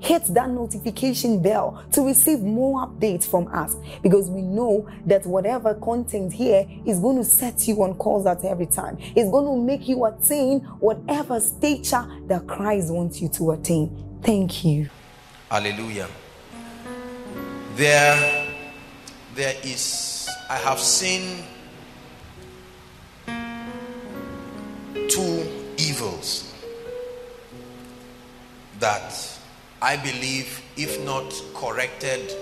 hit that notification bell to receive more updates from us because we know that whatever content here is going to set you on course at every time. It's going to make you attain whatever stature that Christ wants you to attain. Thank you. Hallelujah. There, there is, I have seen two evils that I believe, if not corrected,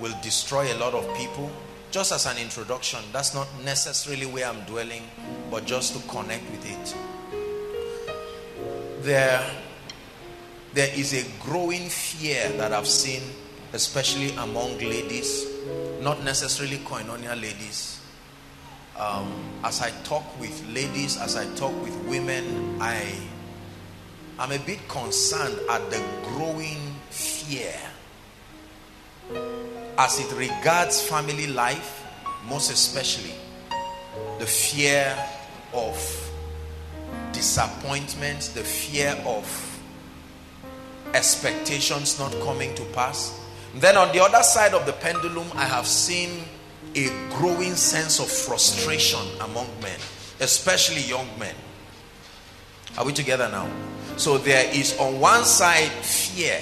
will destroy a lot of people. Just as an introduction, that's not necessarily where I'm dwelling, but just to connect with it. There, there is a growing fear that I've seen, especially among ladies, not necessarily koinonia ladies. Um, as I talk with ladies, as I talk with women, I I'm a bit concerned at the growing fear as it regards family life, most especially the fear of disappointment, the fear of expectations not coming to pass. Then, on the other side of the pendulum, I have seen a growing sense of frustration among men, especially young men. Are we together now? So there is on one side fear,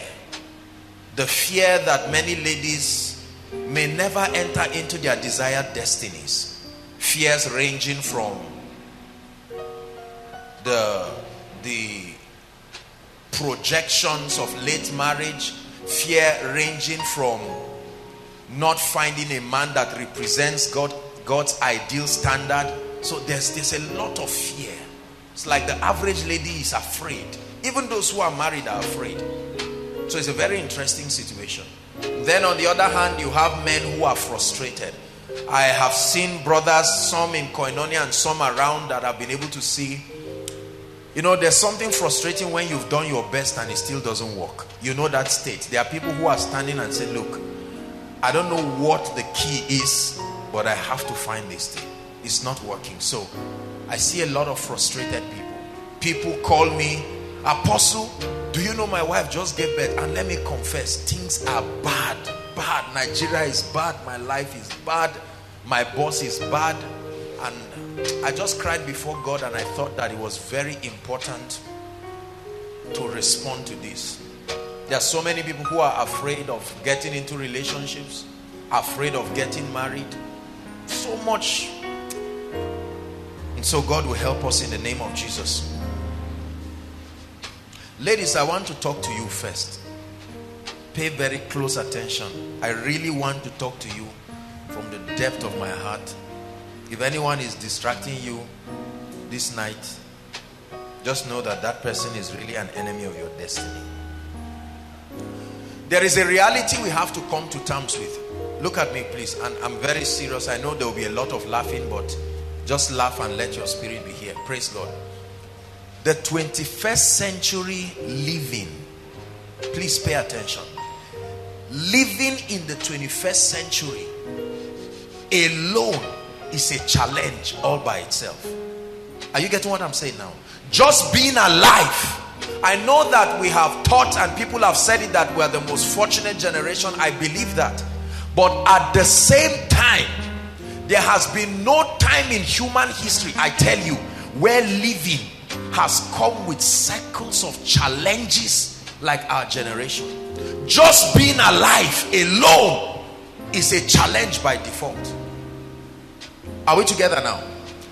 the fear that many ladies may never enter into their desired destinies. Fears ranging from the the projections of late marriage, fear ranging from not finding a man that represents God God's ideal standard. So there's there's a lot of fear. It's like the average lady is afraid even those who are married are afraid. So it's a very interesting situation. Then, on the other hand, you have men who are frustrated. I have seen brothers, some in Koinonia and some around, that have been able to see. You know, there's something frustrating when you've done your best and it still doesn't work. You know that state. There are people who are standing and say, Look, I don't know what the key is, but I have to find this thing. It's not working. So I see a lot of frustrated people. People call me Apostle, do you know my wife just gave birth? And let me confess, things are bad. Bad. Nigeria is bad. My life is bad. My boss is bad. And I just cried before God and I thought that it was very important to respond to this. There are so many people who are afraid of getting into relationships, afraid of getting married. So much. And so God will help us in the name of Jesus. Ladies, I want to talk to you first. Pay very close attention. I really want to talk to you from the depth of my heart. If anyone is distracting you this night, just know that that person is really an enemy of your destiny. There is a reality we have to come to terms with. Look at me, please. And I'm very serious. I know there will be a lot of laughing, but just laugh and let your spirit be here. Praise God the 21st century living, please pay attention. Living in the 21st century alone is a challenge all by itself. Are you getting what I'm saying now? Just being alive. I know that we have taught and people have said it that we're the most fortunate generation. I believe that. But at the same time, there has been no time in human history, I tell you, where living has come with cycles of challenges like our generation. Just being alive alone is a challenge by default. Are we together now?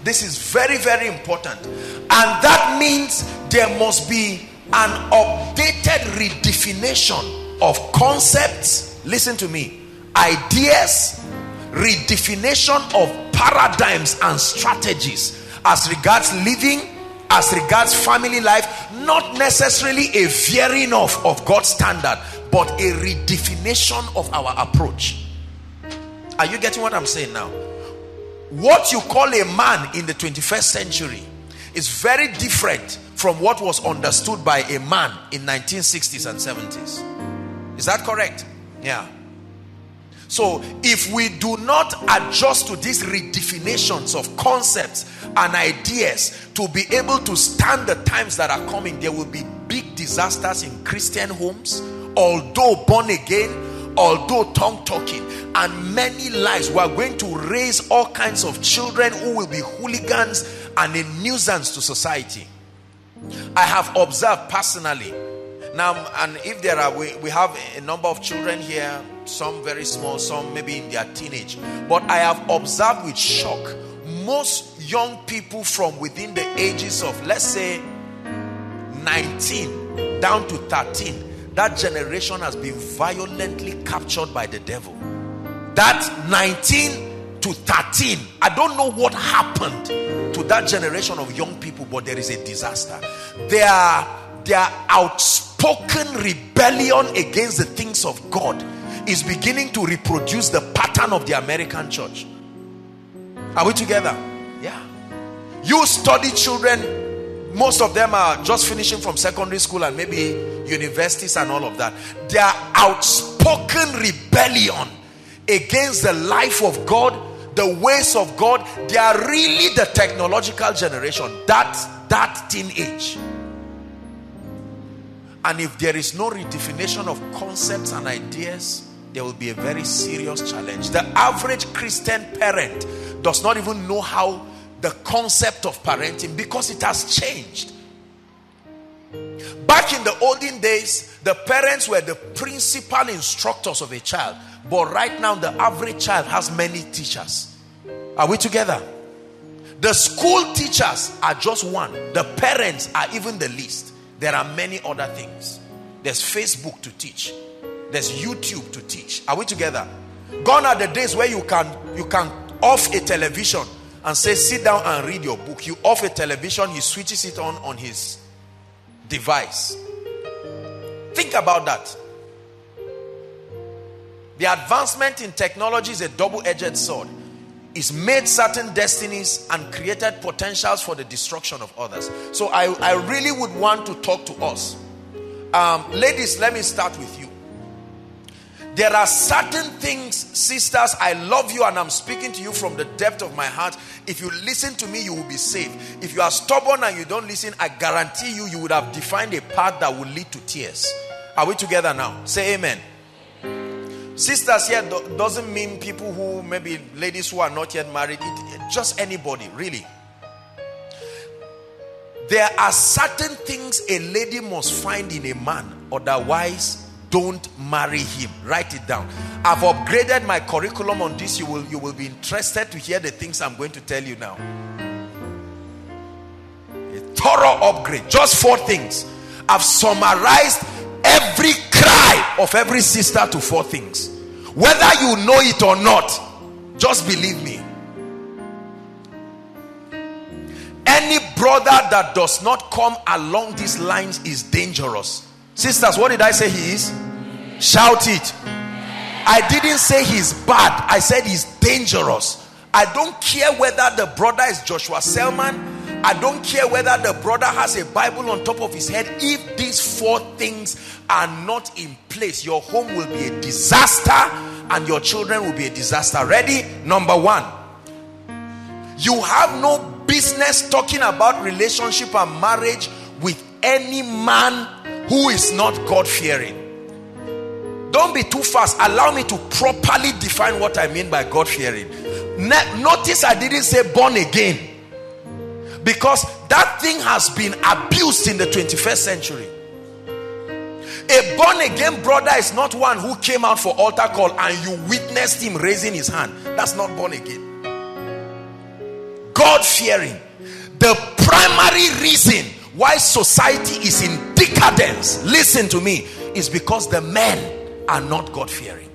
This is very, very important. And that means there must be an updated redefinition of concepts. Listen to me. Ideas, redefinition of paradigms and strategies as regards living, as regards family life, not necessarily a veering off of God's standard, but a redefinition of our approach. Are you getting what I'm saying now? What you call a man in the 21st century is very different from what was understood by a man in 1960s and 70s. Is that correct? Yeah. So, if we do not adjust to these redefinitions of concepts and ideas to be able to stand the times that are coming, there will be big disasters in Christian homes, although born again, although tongue talking, and many lives. We are going to raise all kinds of children who will be hooligans and a nuisance to society. I have observed personally. Now, and if there are, we, we have a number of children here some very small, some maybe in their teenage. But I have observed with shock most young people from within the ages of, let's say, 19 down to 13, that generation has been violently captured by the devil. That 19 to 13, I don't know what happened to that generation of young people, but there is a disaster. They are, they are outspoken rebellion against the things of God is beginning to reproduce the pattern of the American church. Are we together? Yeah. You study children, most of them are just finishing from secondary school and maybe universities and all of that. Their outspoken rebellion against the life of God, the ways of God, they are really the technological generation. That that teenage. And if there is no redefinition of concepts and ideas, there will be a very serious challenge. The average Christian parent does not even know how the concept of parenting because it has changed. Back in the olden days, the parents were the principal instructors of a child, but right now, the average child has many teachers. Are we together? The school teachers are just one, the parents are even the least. There are many other things. There's Facebook to teach, there's YouTube to teach. Are we together? Gone are the days where you can you can off a television and say sit down and read your book. You off a television, he switches it on on his device. Think about that. The advancement in technology is a double-edged sword. It's made certain destinies and created potentials for the destruction of others. So I, I really would want to talk to us. Um, ladies, let me start with you. There are certain things, sisters, I love you and I'm speaking to you from the depth of my heart. If you listen to me, you will be saved. If you are stubborn and you don't listen, I guarantee you, you would have defined a path that will lead to tears. Are we together now? Say amen. Sisters here doesn't mean people who, maybe ladies who are not yet married, it, just anybody, really. There are certain things a lady must find in a man, otherwise don't marry him. Write it down. I've upgraded my curriculum on this. You will you will be interested to hear the things i'm going to tell you now. A thorough upgrade. Just four things. I've summarized every cry of every sister to four things. Whether you know it or not just believe me. Any brother that does not come along these lines is dangerous Sisters, what did I say he is? Shout it. I didn't say he's bad. I said he's dangerous. I don't care whether the brother is Joshua Selman. I don't care whether the brother has a Bible on top of his head. If these four things are not in place, your home will be a disaster and your children will be a disaster. Ready? Number one, you have no business talking about relationship and marriage with any man who is not God fearing. Don't be too fast. Allow me to properly define what I mean by God fearing. Notice I didn't say born again because that thing has been abused in the 21st century. A born again brother is not one who came out for altar call and you witnessed him raising his hand. That's not born again. God fearing. The primary reason why society is in decadence, listen to me, is because the men are not God fearing.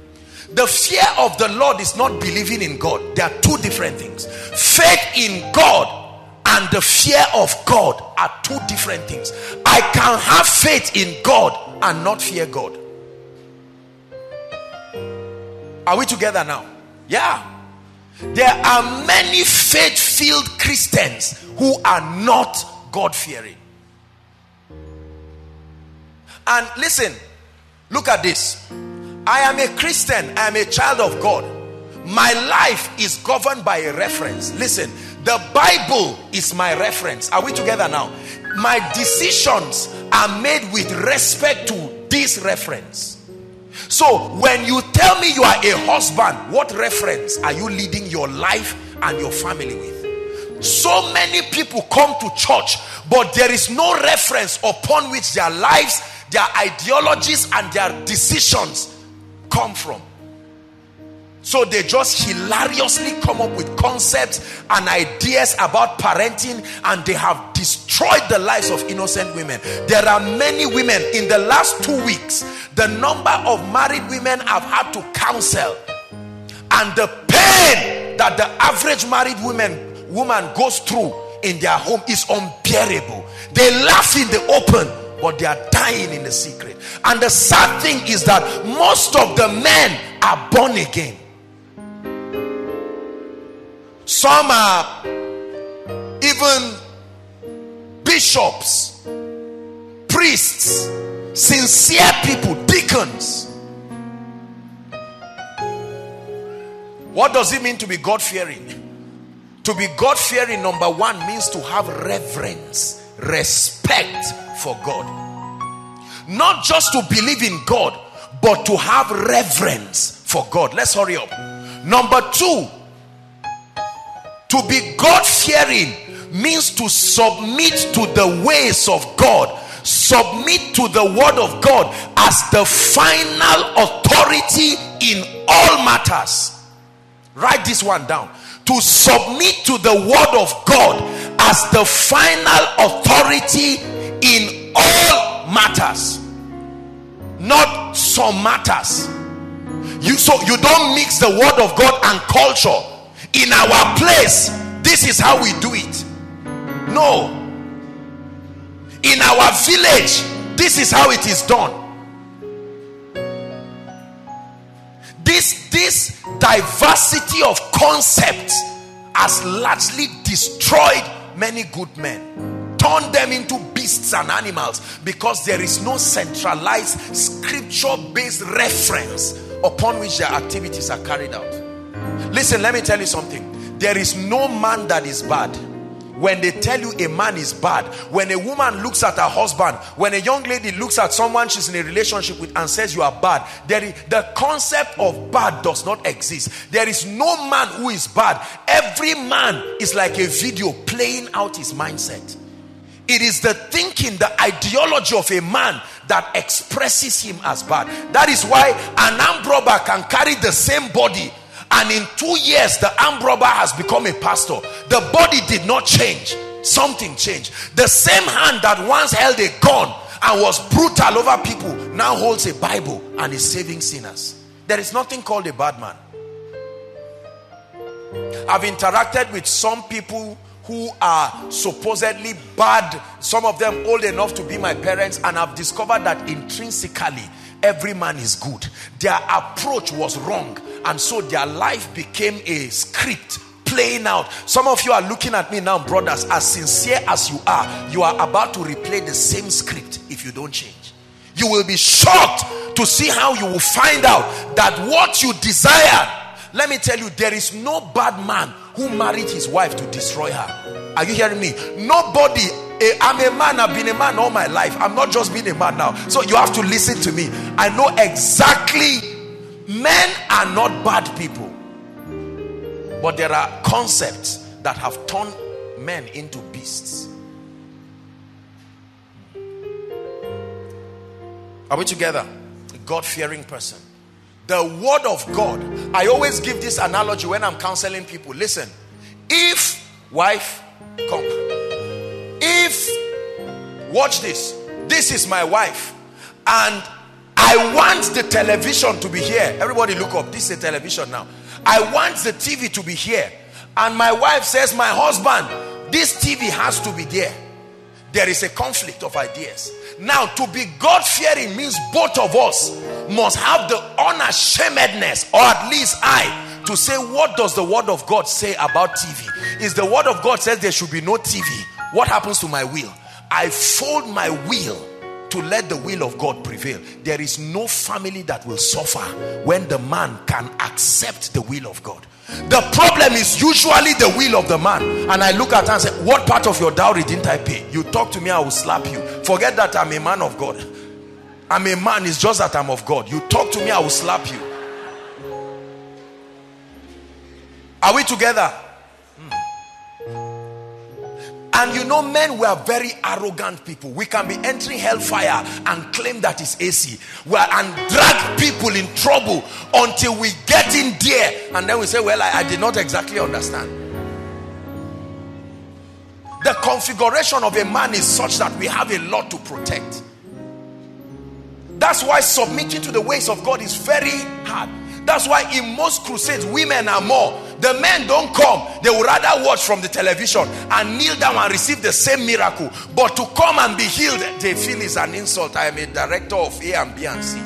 The fear of the Lord is not believing in God. There are two different things. Faith in God and the fear of God are two different things. I can have faith in God and not fear God. Are we together now? Yeah. There are many faith filled Christians who are not God fearing. And listen, look at this. I am a Christian, I am a child of God. My life is governed by a reference. Listen, the Bible is my reference. Are we together now? My decisions are made with respect to this reference. So when you tell me you are a husband, what reference are you leading your life and your family with? So many people come to church, but there is no reference upon which their lives, their ideologies, and their decisions come from. So they just hilariously come up with concepts and ideas about parenting, and they have destroyed the lives of innocent women. There are many women in the last two weeks, the number of married women I've had to counsel, and the pain that the average married woman woman goes through in their home is unbearable. They laugh in the open, but they are dying in the secret. And the sad thing is that most of the men are born again some are even bishops, priests, sincere people, deacons. What does it mean to be God fearing? To be God fearing, number one, means to have reverence, respect for God. Not just to believe in God, but to have reverence for God. Let's hurry up. Number two, to be God fearing means to submit to the ways of God, submit to the word of God as the final authority in all matters. Write this one down. To submit to the word of God as the final authority in all matters, not some matters. You so you don't mix the word of God and culture. In our place this is how we do it. No. In our village this is how it is done. This this diversity of concepts has largely destroyed many good men turn them into beasts and animals because there is no centralized scripture based reference upon which their activities are carried out Listen, let me tell you something. There is no man that is bad. When they tell you a man is bad, when a woman looks at her husband, when a young lady looks at someone she's in a relationship with and says you are bad, there is, the concept of bad does not exist. There is no man who is bad. Every man is like a video playing out his mindset. It is the thinking, the ideology of a man that expresses him as bad. That is why an robber can carry the same body and in two years the armed robber has become a pastor. The body did not change. Something changed. The same hand that once held a gun and was brutal over people now holds a bible and is saving sinners. There is nothing called a bad man. I've interacted with some people who are supposedly bad some of them old enough to be my parents and i've discovered that intrinsically every man is good. Their approach was wrong and so their life became a script playing out. Some of you are looking at me now brothers. As sincere as you are you are about to replay the same script if you don't change. You will be shocked to see how you will find out that what you desire let me tell you there is no bad man who married his wife to destroy her. Are you hearing me? Nobody I'm a man, I've been a man all my life. I'm not just being a man now. So you have to listen to me. I know exactly Men are not bad people, but there are concepts that have turned men into beasts. Are we together? God fearing person. The word of God. I always give this analogy when I'm counseling people. Listen, if wife, come. Watch this, this is my wife, and I want the television to be here. Everybody look up. This is a television now. I want the TV to be here. And my wife says, My husband, this TV has to be there. There is a conflict of ideas. Now, to be God fearing means both of us must have the unashamedness, or at least I, to say, What does the word of God say about TV? Is the word of God says there should be no TV? What happens to my will? I fold my will to let the will of God prevail. There is no family that will suffer when the man can accept the will of God. The problem is usually the will of the man. And I look at her and say, What part of your dowry didn't I pay? You talk to me, I will slap you. Forget that I'm a man of God. I'm a man, it's just that I'm of God. You talk to me, I will slap you. Are we together? And you know, men, we are very arrogant people. We can be entering hellfire and claim that it's AC. Well, and drag people in trouble until we get in there. And then we say, Well, I, I did not exactly understand. The configuration of a man is such that we have a lot to protect. That's why submitting to the ways of God is very hard. That's why in most crusades, women are more. The men don't come. They would rather watch from the television and kneel down and receive the same miracle. But to come and be healed, they feel is an insult. I am a director of A and B and C.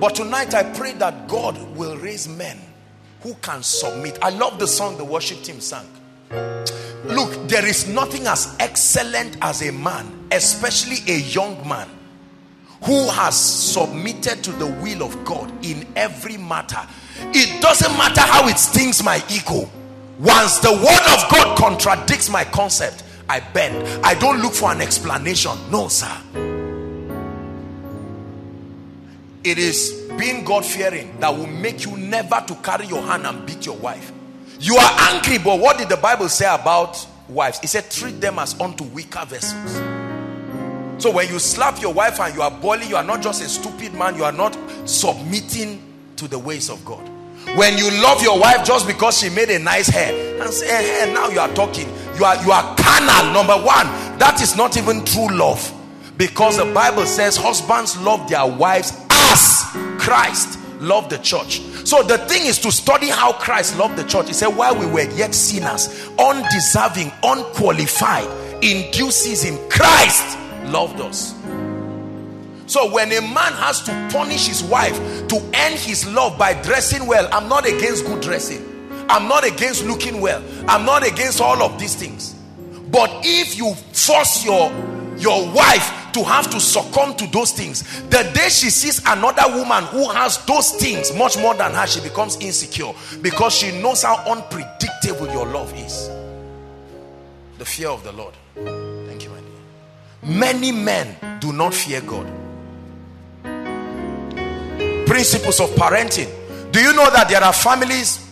But tonight I pray that God will raise men who can submit. I love the song the worship team sang. Look, there is nothing as excellent as a man, especially a young man who has submitted to the will of God in every matter. It doesn't matter how it stings my ego. Once the word of God contradicts my concept, I bend. I don't look for an explanation. No, sir. It is being God fearing that will make you never to carry your hand and beat your wife. You are angry, but what did the Bible say about wives? It said, treat them as unto weaker vessels. So when you slap your wife and you are boiling, you are not just a stupid man, you are not submitting to the ways of God. When you love your wife just because she made a nice hair and say, hey, hey, now you are talking, you are you are carnal. Number one, that is not even true love because the Bible says husbands love their wives as Christ loved the church. So the thing is to study how Christ loved the church. He said, while we were yet sinners, undeserving, unqualified, in due season, Christ loved us. So when a man has to punish his wife to end his love by dressing well, I'm not against good dressing. I'm not against looking well. I'm not against all of these things. But if you force your your wife to have to succumb to those things, the day she sees another woman who has those things much more than her, she becomes insecure because she knows how unpredictable your love is. The fear of the Lord. Many men do not fear God. Principles of parenting. Do you know that there are families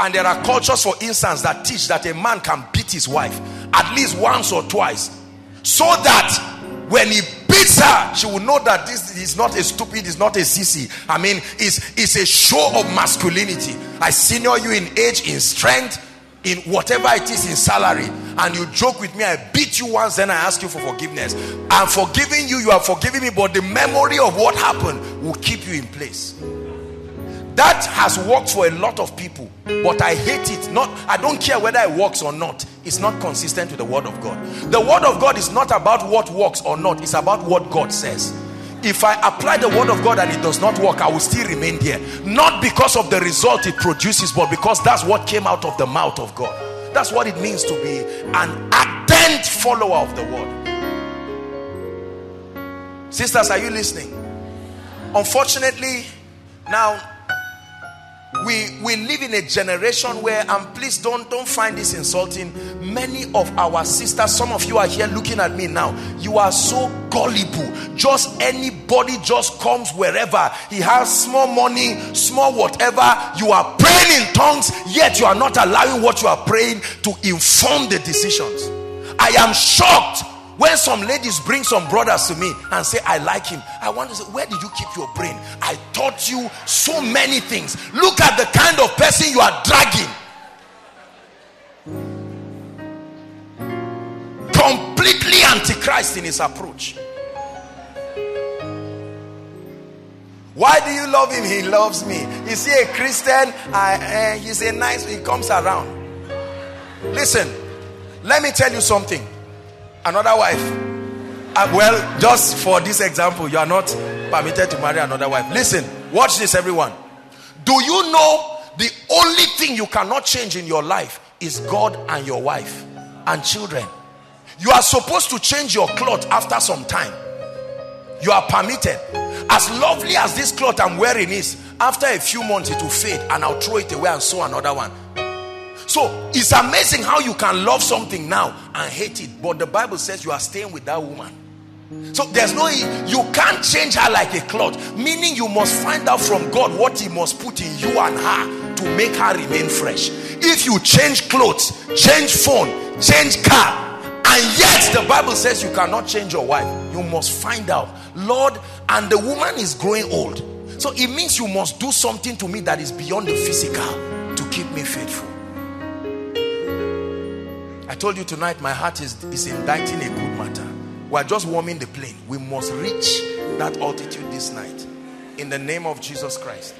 and there are cultures, for instance, that teach that a man can beat his wife at least once or twice so that when he beats her, she will know that this is not a stupid, is not a sissy. I mean, it's, it's a show of masculinity. I senior you in age, in strength, in whatever it is in salary and you joke with me i beat you once then i ask you for forgiveness. I'm forgiving you you are forgiving me but the memory of what happened will keep you in place. That has worked for a lot of people but i hate it. Not i don't care whether it works or not. It's not consistent with the word of god. The word of god is not about what works or not. It's about what god says. If I apply the word of God and it does not work, I will still remain there. Not because of the result it produces, but because that's what came out of the mouth of God. That's what it means to be an ardent follower of the word. Sisters, are you listening? Unfortunately, now we we live in a generation where and please don't don't find this insulting many of our sisters some of you are here looking at me now you are so gullible. Just anybody just comes wherever. He has small money small whatever. You are praying in tongues yet you are not allowing what you are praying to inform the decisions. I am shocked when some ladies bring some brothers to me and say, I like him, I want to say, Where did you keep your brain? I taught you so many things. Look at the kind of person you are dragging. Completely antichrist in his approach. Why do you love him? He loves me. Is he a Christian? I, uh, he's a nice, he comes around. Listen, let me tell you something another wife. Uh, well, just for this example, you are not permitted to marry another wife. Listen, watch this, everyone. Do you know the only thing you cannot change in your life is God and your wife and children? You are supposed to change your cloth after some time. You are permitted. As lovely as this cloth I'm wearing is, after a few months it will fade and I'll throw it away and sew another one. So it's amazing how you can love something now and hate it, but the Bible says you are staying with that woman. So there's no, you can't change her like a cloth, meaning you must find out from God what He must put in you and her to make her remain fresh. If you change clothes, change phone, change car, and yet the Bible says you cannot change your wife, you must find out, Lord, and the woman is growing old. So it means you must do something to me that is beyond the physical to keep me faithful. I told you tonight my heart is, is indicting a good matter. We're just warming the plane. We must reach that altitude this night. In the name of Jesus Christ.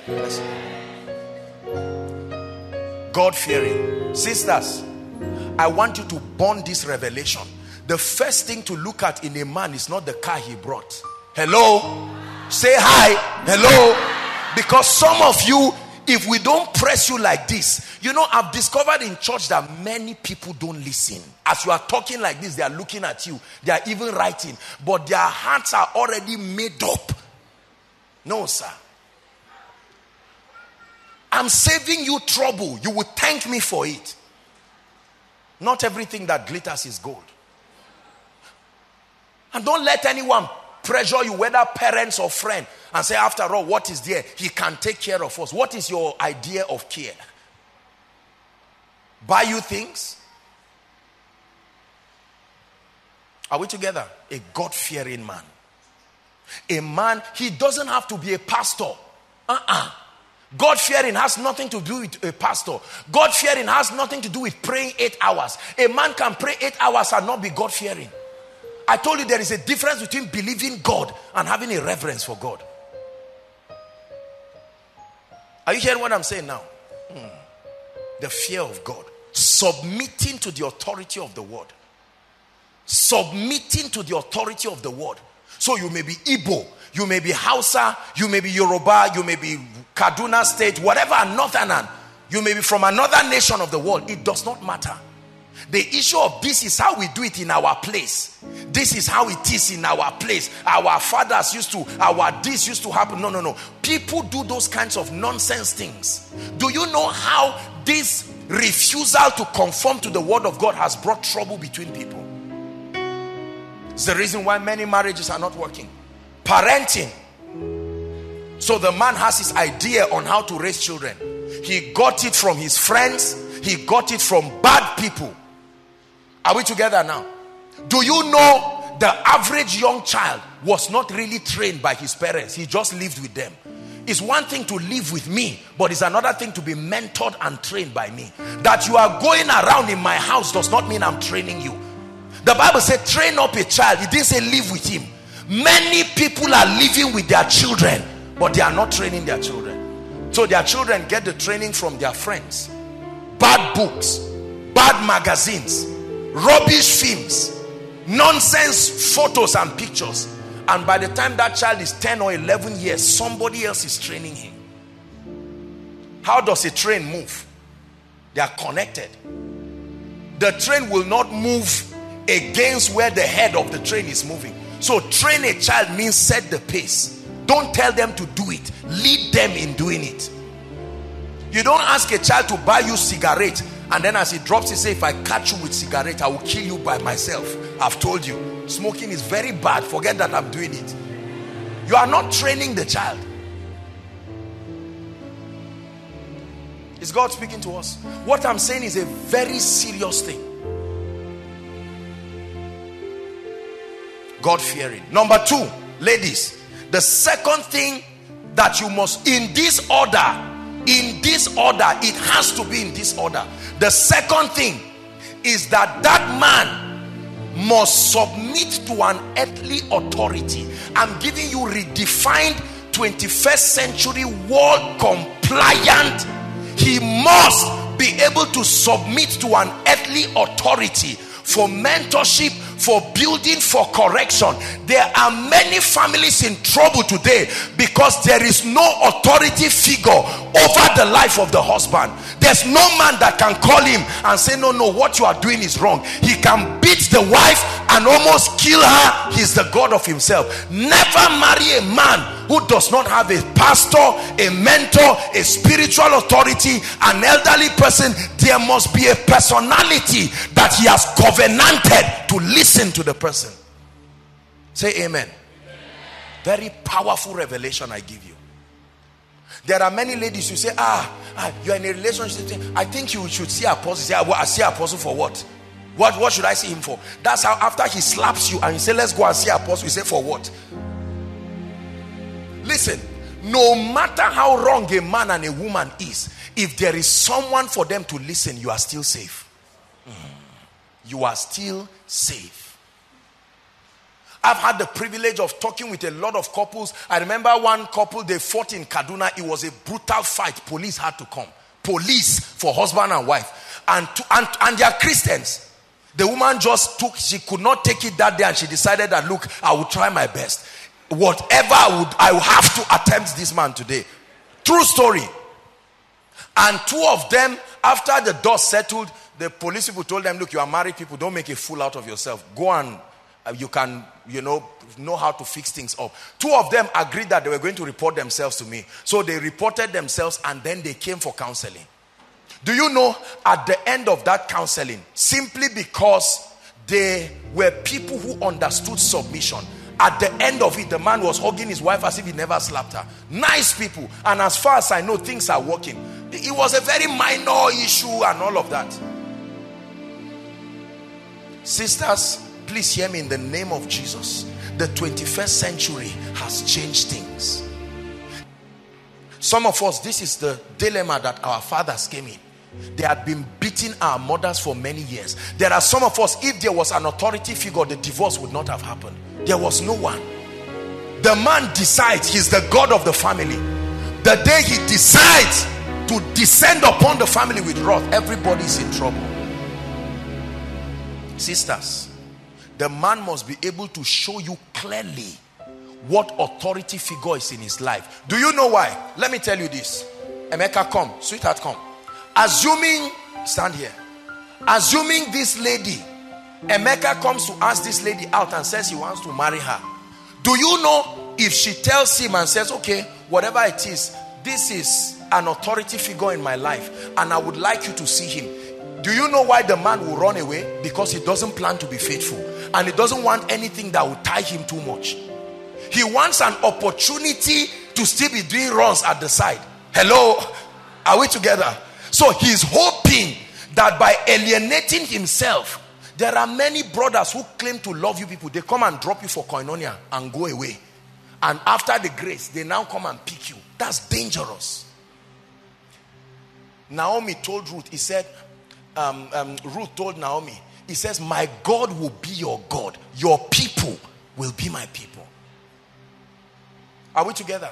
God fearing. Sisters, I want you to bond this revelation. The first thing to look at in a man is not the car he brought. Hello? Say hi. Hello? Because some of you if we don't press you like this, you know, I've discovered in church that many people don't listen. As you are talking like this, they are looking at you, they are even writing, but their hearts are already made up. No, sir. I'm saving you trouble. You will thank me for it. Not everything that glitters is gold. And don't let anyone pressure you, whether parents or friend, and say, after all, what is there? He can take care of us. What is your idea of care? Buy you things? Are we together? A God fearing man. A man, he doesn't have to be a pastor. Uh uh-uh. uh God fearing has nothing to do with a pastor. God fearing has nothing to do with praying eight hours. A man can pray eight hours and not be God fearing. I told you there is a difference between believing God and having a reverence for God. Are you hearing what I'm saying now? Hmm. The fear of God, submitting to the authority of the word, submitting to the authority of the word. So you may be Igbo, you may be Hausa, you may be Yoruba, you may be Kaduna State, whatever, Northern, you may be from another nation of the world. It does not matter. The issue of this is how we do it in our place. This is how it is in our place. Our fathers used to, our this used to happen. No, no, no. People do those kinds of nonsense things. Do you know how this refusal to conform to the word of God has brought trouble between people? It's the reason why many marriages are not working. Parenting. So the man has his idea on how to raise children. He got it from his friends, he got it from bad people. Are we together now? Do you know the average young child was not really trained by his parents? He just lived with them. It's one thing to live with me, but it's another thing to be mentored and trained by me. That you are going around in my house does not mean I'm training you. The Bible said, train up a child. It didn't say live with him. Many people are living with their children, but they are not training their children. So their children get the training from their friends, bad books, bad magazines, rubbish films, nonsense photos and pictures. And by the time that child is 10 or 11 years, somebody else is training him. How does a train move? They are connected. The train will not move against where the head of the train is moving. So, train a child means set the pace. Don't tell them to do it, lead them in doing it. You don't ask a child to buy you cigarette and then as he drops, he say, if I catch you with cigarette, I will kill you by myself. I've told you. Smoking is very bad. Forget that I'm doing it. You are not training the child. Is God speaking to us? What I'm saying is a very serious thing. God fearing. Number two, ladies, the second thing that you must, in this order, in this order, it has to be in this order. The second thing is that that man must submit to an earthly authority. I'm giving you redefined 21st century world compliant. He must be able to submit to an earthly authority for mentorship, for building, for correction. There are many families in trouble today because there is no authority figure over the life of the husband. There's no man that can call him and say, No, no, what you are doing is wrong. He can beat the wife and almost kill her. He's the God of himself. Never marry a man who does not have a pastor, a mentor, a spiritual authority, an elderly person. There must be a personality that he has covenanted to listen to the person. Say amen. Very powerful revelation I give you. There are many ladies who say, ah, ah you're in a relationship. I think you should see apostle. Say, I see apostle for what? What, what should I see him for? That's how after he slaps you and you say, let's go and see apostle. You say, for what? Listen, no matter how wrong a man and a woman is, if there is someone for them to listen, you are still safe. You are still safe. I've had the privilege of talking with a lot of couples. I remember one couple, they fought in Kaduna. It was a brutal fight. Police had to come. Police for husband and wife. And, to, and, and they are Christians. The woman just took, she could not take it that day and she decided that, look, I will try my best. Whatever I would, I will have to attempt this man today. True story. And two of them, after the dust settled, the police people told them, look, you are married people, don't make a fool out of yourself. Go and uh, you can, you know, know how to fix things up. Two of them agreed that they were going to report themselves to me. So they reported themselves and then they came for counseling. Do you know at the end of that counseling, simply because they were people who understood submission, at the end of it, the man was hugging his wife as if he never slapped her. Nice people. And as far as I know, things are working. It was a very minor issue and all of that. Sisters, Please hear me in the name of Jesus. The 21st century has changed things. Some of us, this is the dilemma that our fathers came in. They had been beating our mothers for many years. There are some of us, if there was an authority figure, the divorce would not have happened. There was no one. The man decides he's the God of the family. The day he decides to descend upon the family with wrath, everybody is in trouble. Sisters, the man must be able to show you clearly what authority figure is in his life. Do you know why? Let me tell you this. Emeka, come. Sweetheart, come. Assuming, stand here. Assuming this lady, Emeka comes to ask this lady out and says he wants to marry her. Do you know if she tells him and says, okay, whatever it is, this is an authority figure in my life and I would like you to see him. Do you know why the man will run away? Because he doesn't plan to be faithful and he doesn't want anything that will tie him too much. He wants an opportunity to still be doing runs at the side. Hello? Are we together? So he's hoping that by alienating himself, there are many brothers who claim to love you people. They come and drop you for koinonia and go away. And after the grace, they now come and pick you. That's dangerous. Naomi told Ruth, he said, um, um, Ruth told Naomi, he says, My God will be your God, your people will be my people. Are we together?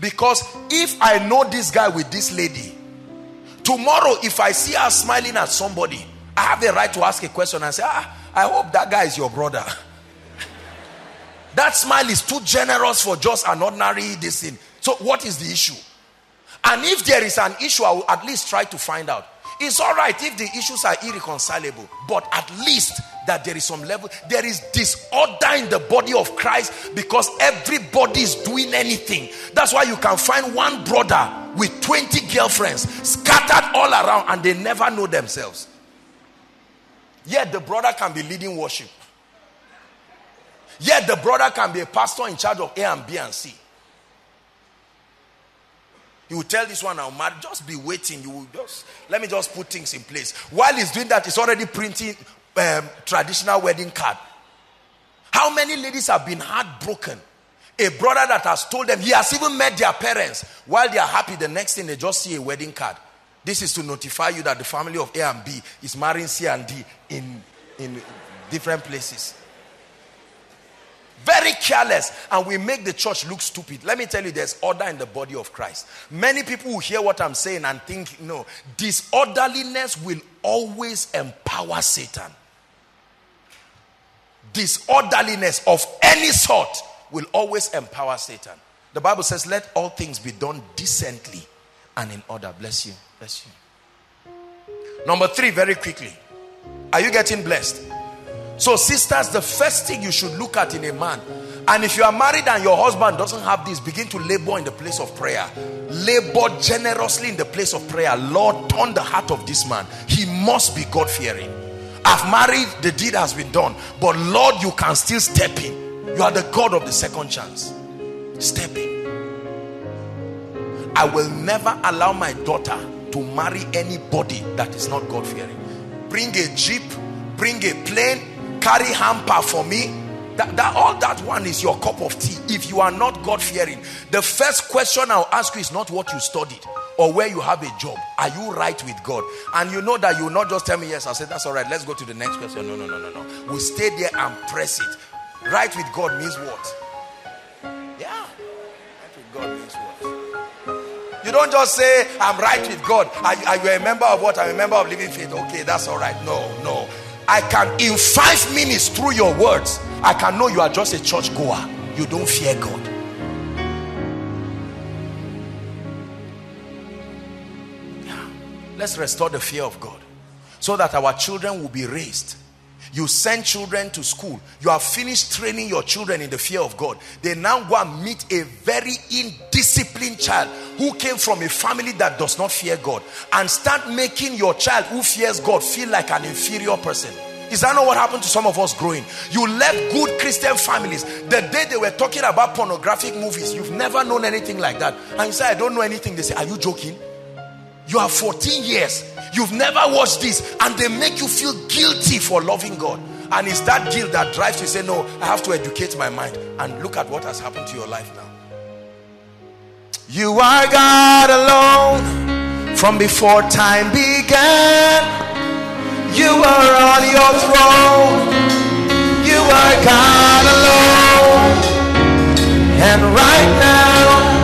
Because if I know this guy with this lady, tomorrow if I see her smiling at somebody, I have the right to ask a question and say, Ah, I hope that guy is your brother. that smile is too generous for just an ordinary this thing. So, what is the issue? And if there is an issue, I will at least try to find out. It's all right if the issues are irreconcilable, but at least that there is some level, there is disorder in the body of Christ because everybody is doing anything. That's why you can find one brother with 20 girlfriends scattered all around and they never know themselves. Yet the brother can be leading worship. Yet the brother can be a pastor in charge of A and B and C. He will tell this one, I'm mad. Just be waiting. You will just let me just put things in place. While he's doing that, he's already printing um, traditional wedding card. How many ladies have been heartbroken? A brother that has told them, he has even met their parents. While they are happy, the next thing they just see a wedding card. This is to notify you that the family of A and B is marrying C and D in, in different places. Very careless, and we make the church look stupid. Let me tell you, there's order in the body of Christ. Many people who hear what I'm saying and think, no, disorderliness will always empower Satan. Disorderliness of any sort will always empower Satan. The Bible says, let all things be done decently and in order. Bless you. Bless you. Number three, very quickly. Are you getting blessed? So, sisters, the first thing you should look at in a man, and if you are married and your husband doesn't have this, begin to labor in the place of prayer. Labor generously in the place of prayer. Lord, turn the heart of this man. He must be God fearing. I've married, the deed has been done, but Lord, you can still step in. You are the God of the second chance. Step in. I will never allow my daughter to marry anybody that is not God fearing. Bring a jeep, bring a plane, carry hamper for me. That, that all that one is your cup of tea if you are not god fearing the first question i'll ask you is not what you studied or where you have a job. Are you right with god? And you know that you will not just tell me yes. I said that's all right. Let's go to the next question. No no no no no. We'll stay there and press it. Right with god means what? Yeah. Right with god means what? You don't just say i'm right with god. Are, are you a member of what? I'm a member of living faith. Okay that's all right. No no I can, in five minutes, through your words, I can know you are just a church goer. You don't fear God. Yeah. Let's restore the fear of God so that our children will be raised. You send children to school. You have finished training your children in the fear of God. They now go and meet a very indisciplined child who came from a family that does not fear God and start making your child who fears God feel like an inferior person. Is that not what happened to some of us growing? You left good Christian families. The day they were talking about pornographic movies, you've never known anything like that. And you say, I don't know anything. They say, Are you joking? You are 14 years. You've never watched this. And they make you feel guilty for loving God. And it's that guilt that drives you to say, No, I have to educate my mind. And look at what has happened to your life now. You are God alone from before time began. You are on your throne. You are God alone. And right now,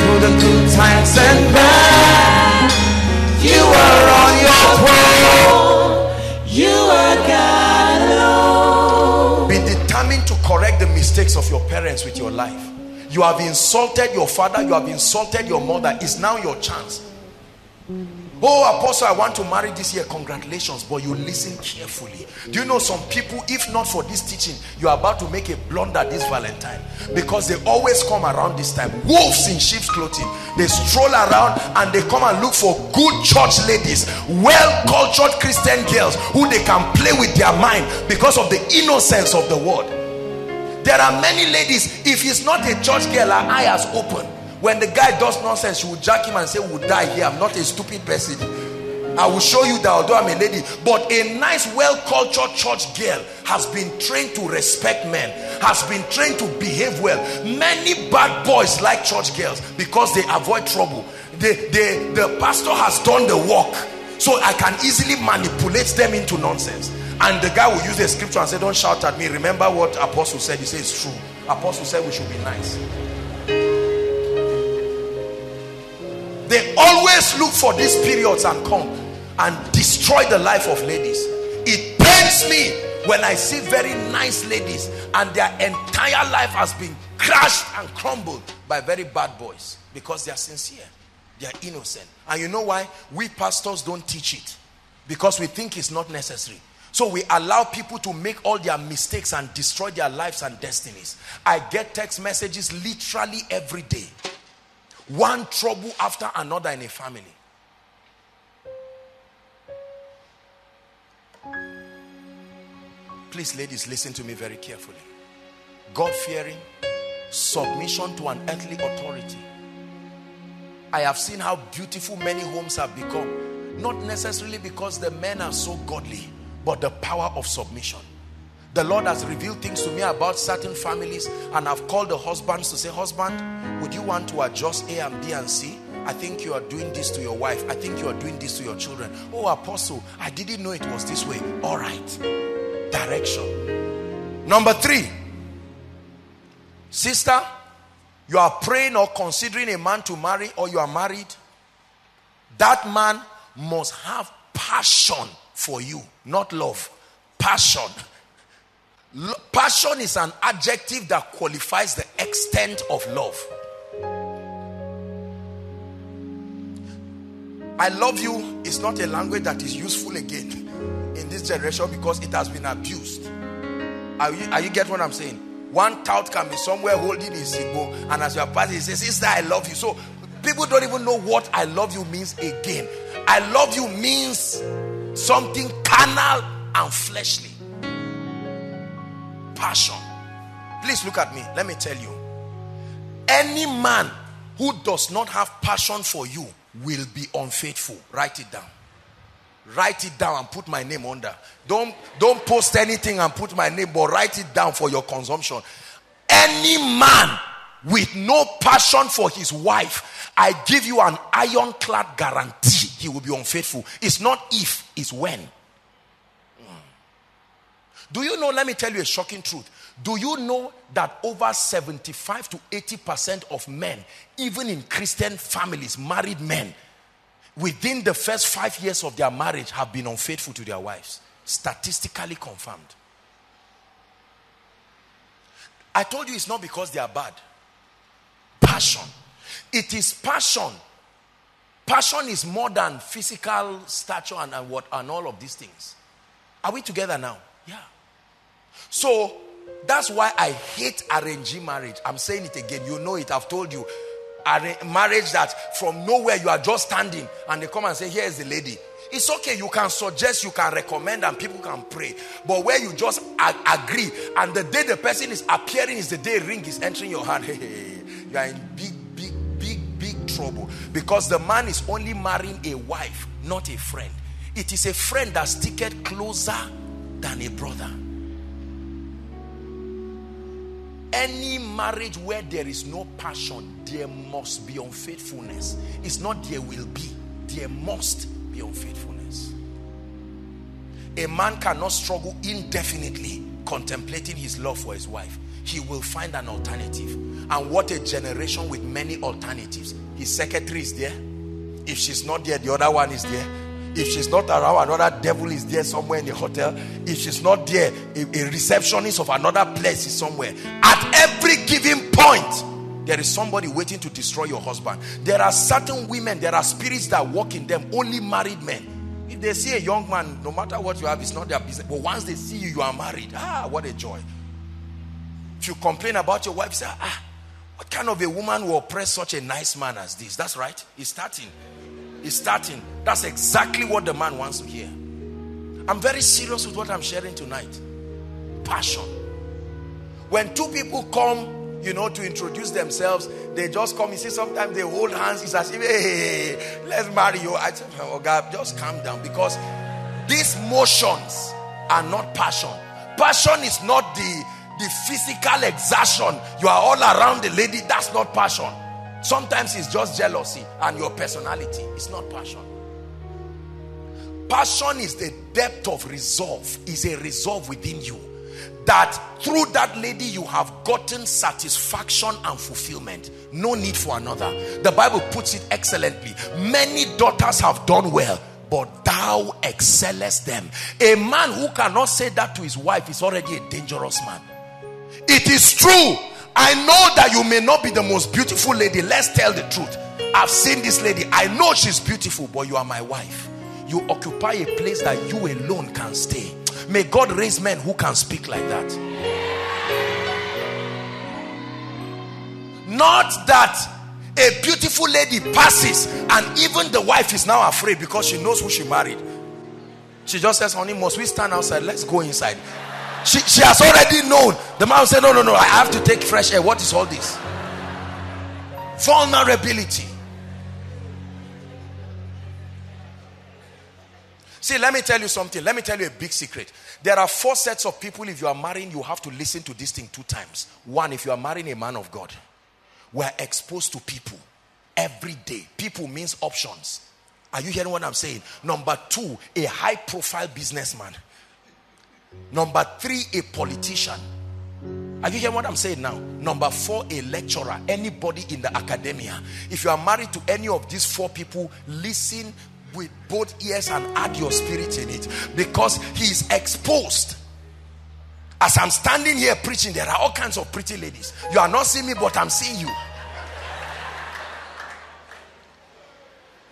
through the good times and bad, you are on your throne. You are God alone. Be determined to correct the mistakes of your parents with your life. You have insulted your father, you have insulted your mother. It's now your chance. Oh, apostle, I want to marry this year. Congratulations, but you listen carefully. Do you know some people, if not for this teaching, you are about to make a blunder this Valentine because they always come around this time. Wolves in sheep's clothing. They stroll around and they come and look for good church ladies, well cultured Christian girls who they can play with their mind because of the innocence of the word. There are many ladies, if it's not a church girl, her eye has opened. When the guy does nonsense, she will jack him and say, We'll die here. I'm not a stupid person. I will show you that although I'm a lady, but a nice, well cultured church girl has been trained to respect men, has been trained to behave well. Many bad boys like church girls because they avoid trouble. The, the, the pastor has done the work, so I can easily manipulate them into nonsense. And the guy will use the scripture and say, Don't shout at me. Remember what Apostle said. He says, it's true. Apostle said we should be nice. They always look for these periods and come and destroy the life of ladies. It pains me when I see very nice ladies and their entire life has been crushed and crumbled by very bad boys because they are sincere, they are innocent. And you know why? We pastors don't teach it because we think it's not necessary. So we allow people to make all their mistakes and destroy their lives and destinies. I get text messages literally every day. One trouble after another in a family. Please, ladies, listen to me very carefully. God fearing, submission to an earthly authority. I have seen how beautiful many homes have become. Not necessarily because the men are so godly but the power of submission. The Lord has revealed things to me about certain families, and I've called the husbands to say, Husband, would you want to adjust A and B and C? I think you are doing this to your wife. I think you are doing this to your children. Oh, Apostle, I didn't know it was this way. All right. Direction. Number three, sister, you are praying or considering a man to marry, or you are married. That man must have passion for you, not love. Passion. Passion is an adjective that qualifies the extent of love. I love you is not a language that is useful again in this generation because it has been abused. Are you, are you get what I'm saying? One tout can be somewhere holding his ego, and as you are passing, he says, Sister, I love you. So people don't even know what I love you means again. I love you means something carnal and fleshly. Passion. Please look at me. Let me tell you. Any man who does not have passion for you will be unfaithful. Write it down. Write it down and put my name under. Don't, don't post anything and put my name, but write it down for your consumption. Any man with no passion for his wife, I give you an ironclad guarantee he will be unfaithful. It's not if, it's when. Do you know? Let me tell you a shocking truth. Do you know that over 75 to 80% of men, even in Christian families, married men, within the first five years of their marriage have been unfaithful to their wives? Statistically confirmed. I told you it's not because they are bad. Passion. It is passion. Passion is more than physical stature and, and what and all of these things. Are we together now? Yeah. So that's why I hate arranging marriage. I'm saying it again. You know it. I've told you. Marriage that from nowhere you are just standing and they come and say, Here is the lady. It's okay. You can suggest, you can recommend, and people can pray. But where you just agree, and the day the person is appearing is the day ring is entering your hand. Hey, you are in big, big, big, big trouble because the man is only marrying a wife, not a friend. It is a friend that sticketh closer than a brother. Any marriage where there is no passion, there must be unfaithfulness. It's not there will be, there must be unfaithfulness. A man cannot struggle indefinitely contemplating his love for his wife. He will find an alternative. And what a generation with many alternatives. His secretary is there. If she's not there, the other one is there if she's not around, another devil is there somewhere in the hotel. If she's not there, a, a receptionist of another place is somewhere. At every given point, there is somebody waiting to destroy your husband. There are certain women, there are spirits that walk in them, only married men. If they see a young man, no matter what you have, it's not their business. But once they see you, you are married. Ah, what a joy. If you complain about your wife, say, ah, what kind of a woman will oppress such a nice man as this? That's right. It's starting is starting. That's exactly what the man wants to hear. I'm very serious with what I'm sharing tonight. Passion. When two people come, you know, to introduce themselves, they just come. You see, sometimes they hold hands. It's as if, hey, let's marry you. I tell oh God, just calm down because these motions are not passion. Passion is not the, the physical exertion. You are all around the lady. That's not passion. Sometimes it's just jealousy and your personality. It's not passion. Passion is the depth of resolve, is a resolve within you. That through that lady you have gotten satisfaction and fulfillment. No need for another. The Bible puts it excellently. Many daughters have done well, but thou excellest them. A man who cannot say that to his wife is already a dangerous man. It is true I know that you may not be the most beautiful lady. Let's tell the truth. I've seen this lady. I know she's beautiful, but you are my wife. You occupy a place that you alone can stay. May God raise men who can speak like that. Not that a beautiful lady passes and even the wife is now afraid because she knows who she married. She just says, Honey, must we stand outside? Let's go inside. She, she has already known. The man said, No, no, no, I have to take fresh air. What is all this? Vulnerability. See, let me tell you something. Let me tell you a big secret. There are four sets of people. If you are marrying, you have to listen to this thing two times. One, if you are marrying a man of God, we're exposed to people every day. People means options. Are you hearing what I'm saying? Number two, a high profile businessman. Number three, a politician. Are you hearing what I'm saying now? Number four, a lecturer, anybody in the academia. If you are married to any of these four people, listen with both ears and add your spirit in it because he is exposed. As I'm standing here preaching, there are all kinds of pretty ladies. You are not seeing me, but I'm seeing you.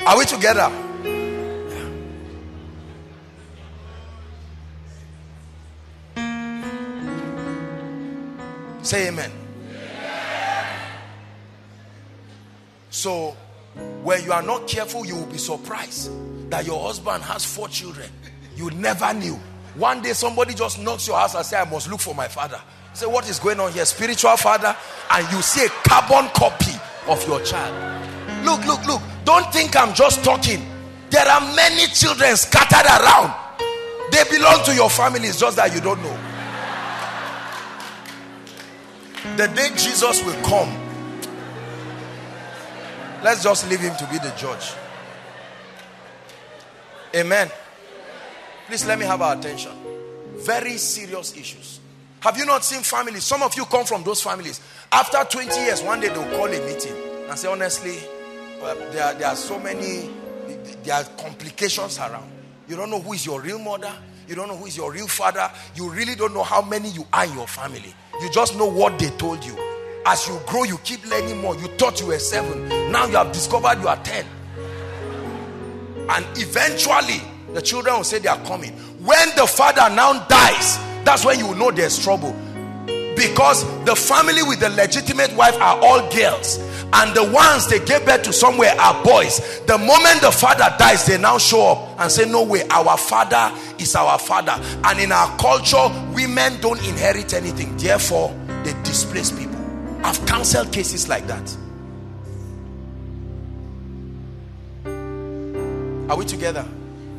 Are we together? Say amen. So, when you are not careful, you will be surprised that your husband has four children. You never knew. One day, somebody just knocks your house and say, I must look for my father. Say, what is going on here? Spiritual father, and you see a carbon copy of your child. Look, look, look. Don't think I'm just talking. There are many children scattered around. They belong to your family, it's just that you don't know. The day Jesus will come, let's just leave him to be the judge. Amen. Please let me have our attention. Very serious issues. Have you not seen families? Some of you come from those families. After 20 years, one day they'll call a meeting and say, honestly, well, there, there are so many, there are complications around. You don't know who is your real mother. You don't know who is your real father. You really don't know how many you are in your family. You just know what they told you. As you grow, you keep learning more. You thought you were seven. Now you have discovered you are ten. And eventually, the children will say they are coming. When the father now dies, that's when you know there's trouble. Because the family with the legitimate wife are all girls and the ones they gave birth to somewhere are boys. The moment the father dies, they now show up and say, No way, our father is our father. And in our culture, women don't inherit anything, therefore, they displace people. I've counseled cases like that. Are we together?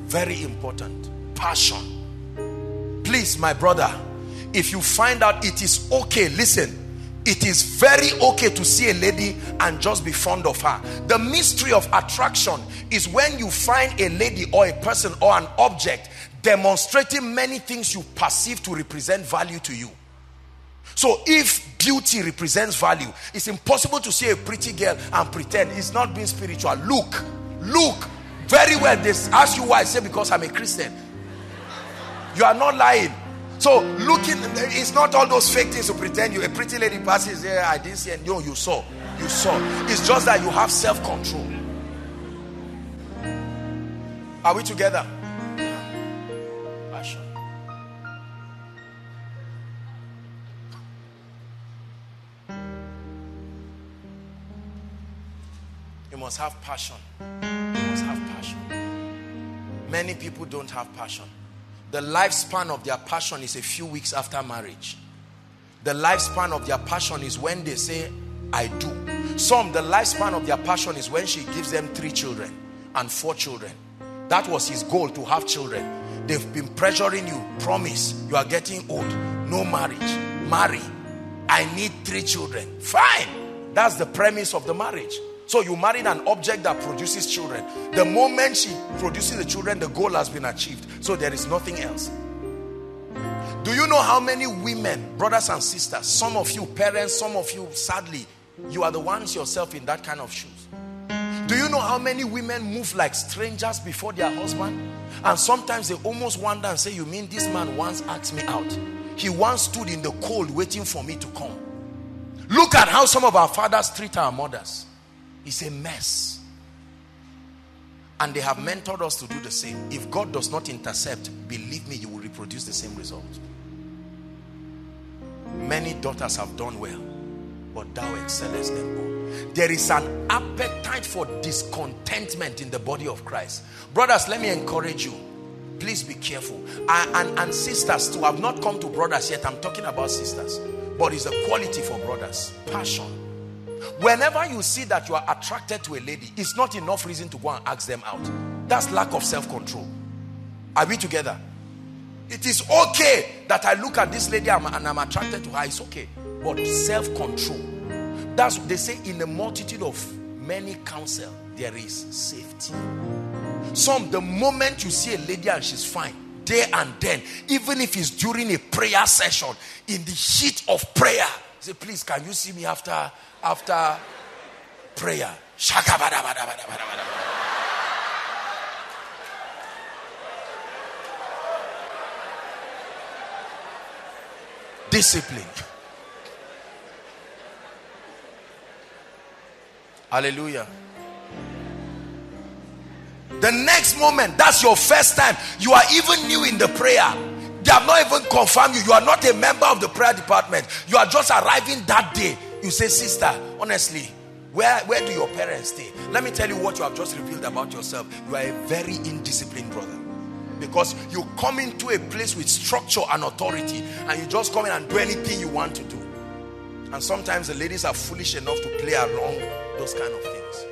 Very important. Passion. Please, my brother, if you find out it is okay, listen it is very okay to see a lady and just be fond of her. The mystery of attraction is when you find a lady or a person or an object demonstrating many things you perceive to represent value to you. So if beauty represents value, it's impossible to see a pretty girl and pretend it's not being spiritual. Look, look very well. They ask you why I say because I'm a Christian. You are not lying. So looking, it's not all those fake things to pretend you a pretty lady passes there. I didn't see, and no, you saw, you saw. It's just that you have self-control. Are we together? Must have passion. You must have passion. Many people don't have passion the lifespan of their passion is a few weeks after marriage. The lifespan of their passion is when they say, I do. Some, the lifespan of their passion is when she gives them three children and four children. That was his goal to have children. They've been pressuring you. Promise, you are getting old. No marriage. Marry. I need three children. Fine. That's the premise of the marriage. So you married an object that produces children. The moment she produces the children, the goal has been achieved. So there is nothing else. Do you know how many women, brothers and sisters, some of you parents, some of you sadly, you are the ones yourself in that kind of shoes. Do you know how many women move like strangers before their husband? And sometimes they almost wonder and say, you mean this man once asked me out? He once stood in the cold waiting for me to come. Look at how some of our fathers treat our mothers. It's a mess. And they have mentored us to do the same. If God does not intercept, believe me, you will reproduce the same result. Many daughters have done well, but thou excellest them all. There is an appetite for discontentment in the body of Christ. Brothers, let me encourage you. Please be careful. And, and, and sisters too. I've not come to brothers yet. I'm talking about sisters. But it's a quality for brothers. Passion Whenever you see that you are attracted to a lady, it's not enough reason to go and ask them out. That's lack of self-control. Are we together? It is okay that I look at this lady and I'm attracted to her. It's okay. But self-control. That's what they say in the multitude of many counsel, there is safety. Some, the moment you see a lady and she's fine, there and then, even if it's during a prayer session, in the heat of prayer, say, please, can you see me after after prayer? Discipline. Hallelujah. The next moment, that's your first time. You are even new in the prayer. They have not even confirmed you. You are not a member of the prayer department. You are just arriving that day. You say, Sister, honestly, where, where do your parents stay? Let me tell you what you have just revealed about yourself. You are a very indisciplined brother. Because you come into a place with structure and authority, and you just come in and do anything you want to do. And sometimes the ladies are foolish enough to play along those kind of things.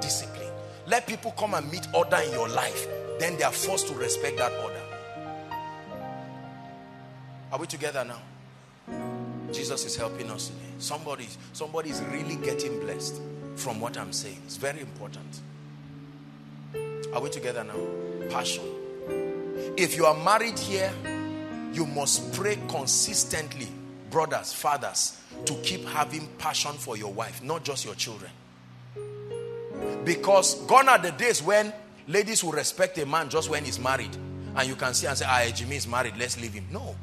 Discipline. Let people come and meet order in your life. Then they are forced to respect that order. Are we together now? Jesus is helping us today. Somebody, somebody is really getting blessed from what I'm saying. It's very important. Are we together now? Passion. If you are married here, you must pray consistently, brothers, fathers, to keep having passion for your wife, not just your children. Because gone are the days when ladies will respect a man just when he's married. And you can see and say, ah, Jimmy is married, let's leave him. No.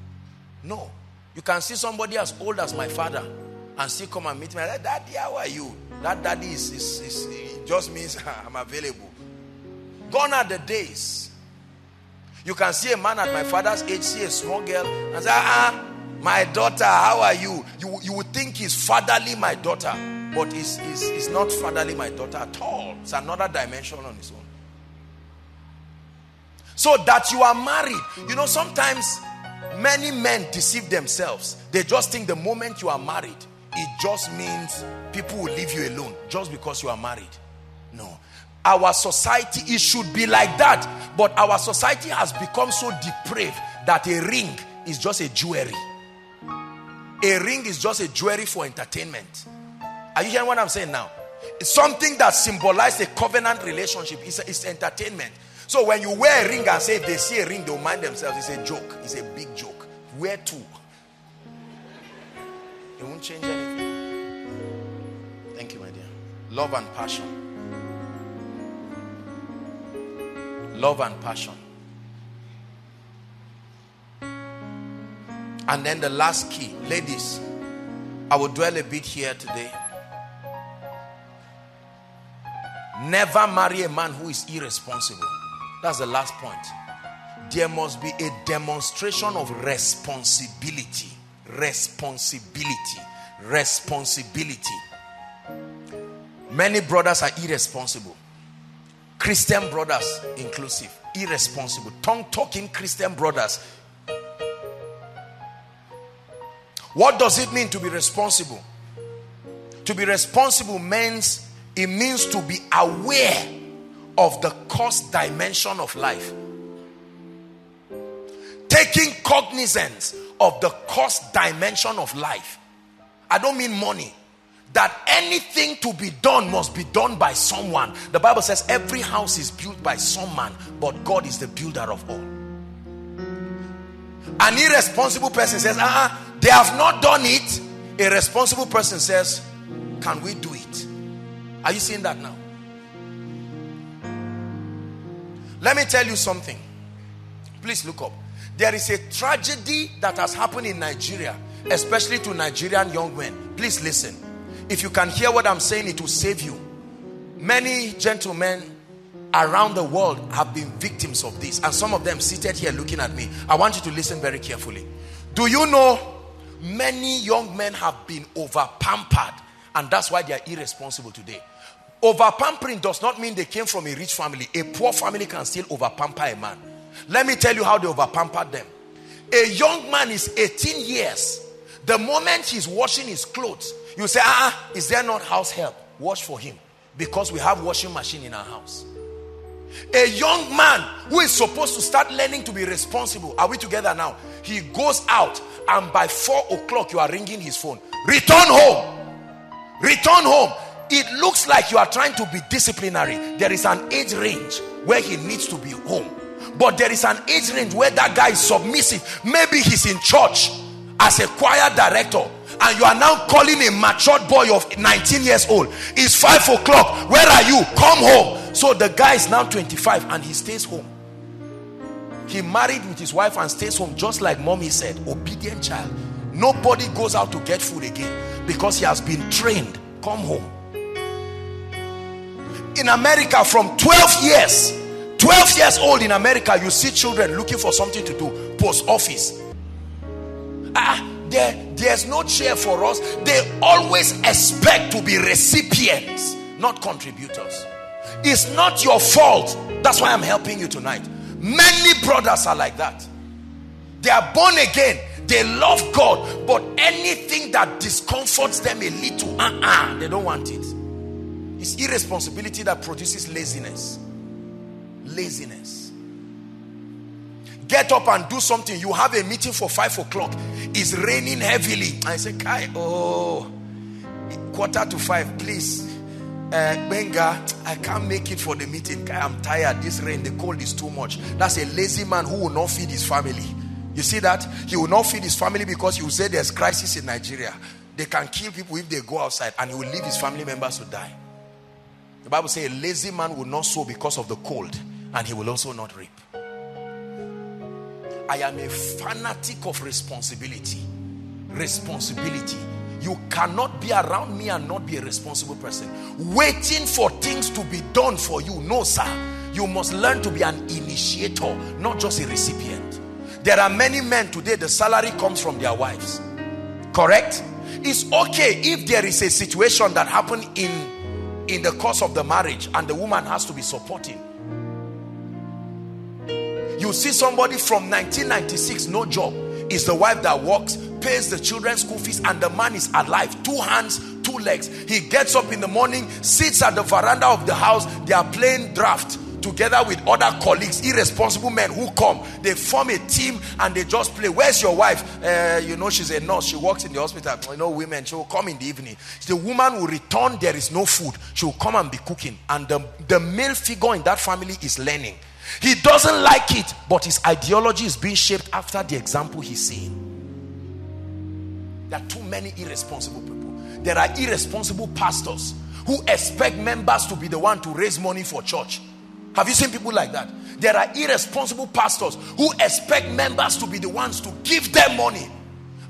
No. You can see somebody as old as my father and still come and meet me. Daddy, how are you? That daddy is, is, is just means I'm available. Gone are the days. You can see a man at my father's age, see a small girl, and say, ah, my daughter, how are you? You, you would think he's fatherly, my daughter. But he's, he's, he's not fatherly, my daughter at all. It's another dimension on its own. So that you are married. You know, sometimes many men deceive themselves. They just think the moment you are married, it just means people will leave you alone just because you are married. No. Our society, it should be like that. But our society has become so depraved that a ring is just a jewelry. A ring is just a jewelry for entertainment. Are you hearing what I'm saying now? It's something that symbolizes a covenant relationship. It's, it's entertainment. So when you wear a ring and say they see a ring, they'll mind themselves. It's a joke. It's a big joke. Wear two. It won't change anything. Thank you, my dear. Love and passion. Love and passion. And then the last key, ladies, I will dwell a bit here today. Never marry a man who is irresponsible. That's the last point. There must be a demonstration of responsibility. Responsibility. Responsibility. Many brothers are irresponsible. Christian brothers inclusive. Irresponsible. Tongue talking Christian brothers What does it mean to be responsible? To be responsible means it means to be aware of the cost dimension of life. Taking cognizance of the cost dimension of life. I don't mean money. That anything to be done must be done by someone. The Bible says every house is built by some man, but God is the builder of all. An irresponsible person says, uh-uh, they have not done it. A responsible person says, Can we do it? Are you seeing that now? Let me tell you something. Please look up. There is a tragedy that has happened in Nigeria, especially to Nigerian young men. Please listen. If you can hear what I'm saying, it will save you. Many gentlemen around the world have been victims of this, and some of them seated here looking at me. I want you to listen very carefully. Do you know Many young men have been over pampered, and that's why they are irresponsible today. Over pampering does not mean they came from a rich family. A poor family can still over pamper a man. Let me tell you how they over pampered them. A young man is 18 years. The moment he's washing his clothes, you say, ah, is there not house help? Wash for him. Because we have washing machine in our house. A young man who is supposed to start learning to be responsible. Are we together now? He goes out, and by four o'clock, you are ringing his phone. Return home. Return home. It looks like you are trying to be disciplinary. There is an age range where he needs to be home. But there is an age range where that guy is submissive. Maybe he's in church as a choir director and you are now calling a matured boy of 19 years old. It's 5 o'clock. Where are you? Come home. So the guy is now 25 and he stays home. He married with his wife and stays home just like mommy said. Obedient child. Nobody goes out to get food again because he has been trained. Come home. In America, from 12 years, 12 years old in America, you see children looking for something to do. Post office. Ah, there, there's no chair for us. They always expect to be recipients, not contributors. It's not your fault. That's why I'm helping you tonight. Many brothers are like that. They are born again. They love God, but anything that discomforts them a little, uh-uh, they don't want it. It's irresponsibility that produces laziness. Laziness. Get up and do something. You have a meeting for five o'clock. It's raining heavily. I say, Kai, oh, quarter to five, please. Uh, Benga, I can't make it for the meeting. Kai, I'm tired. This rain, the cold is too much. That's a lazy man who will not feed his family. You see that? He will not feed his family because he will say there's crisis in Nigeria. They can kill people if they go outside and he will leave his family members to die. The Bible says a lazy man will not sow because of the cold and he will also not reap. I am a fanatic of responsibility. Responsibility. You cannot be around me and not be a responsible person. Waiting for things to be done for you. No, sir. You must learn to be an initiator, not just a recipient. There are many men today, the salary comes from their wives. Correct? It's okay if there is a situation that happened in, in the course of the marriage and the woman has to be supporting you see somebody from 1996, no job, is the wife that works, pays the children's school fees, and the man is alive. Two hands, two legs. He gets up in the morning, sits at the veranda of the house. They are playing draft together with other colleagues, irresponsible men who come. They form a team and they just play. Where's your wife? Uh, you know, she's a nurse. She works in the hospital. You know, women, she will come in the evening. The woman will return. There is no food. She will come and be cooking. And the, the male figure in that family is learning. He doesn't like it, but his ideology is being shaped after the example he's seeing. There are too many irresponsible people. There are irresponsible pastors who expect members to be the one to raise money for church. Have you seen people like that? There are irresponsible pastors who expect members to be the ones to give them money.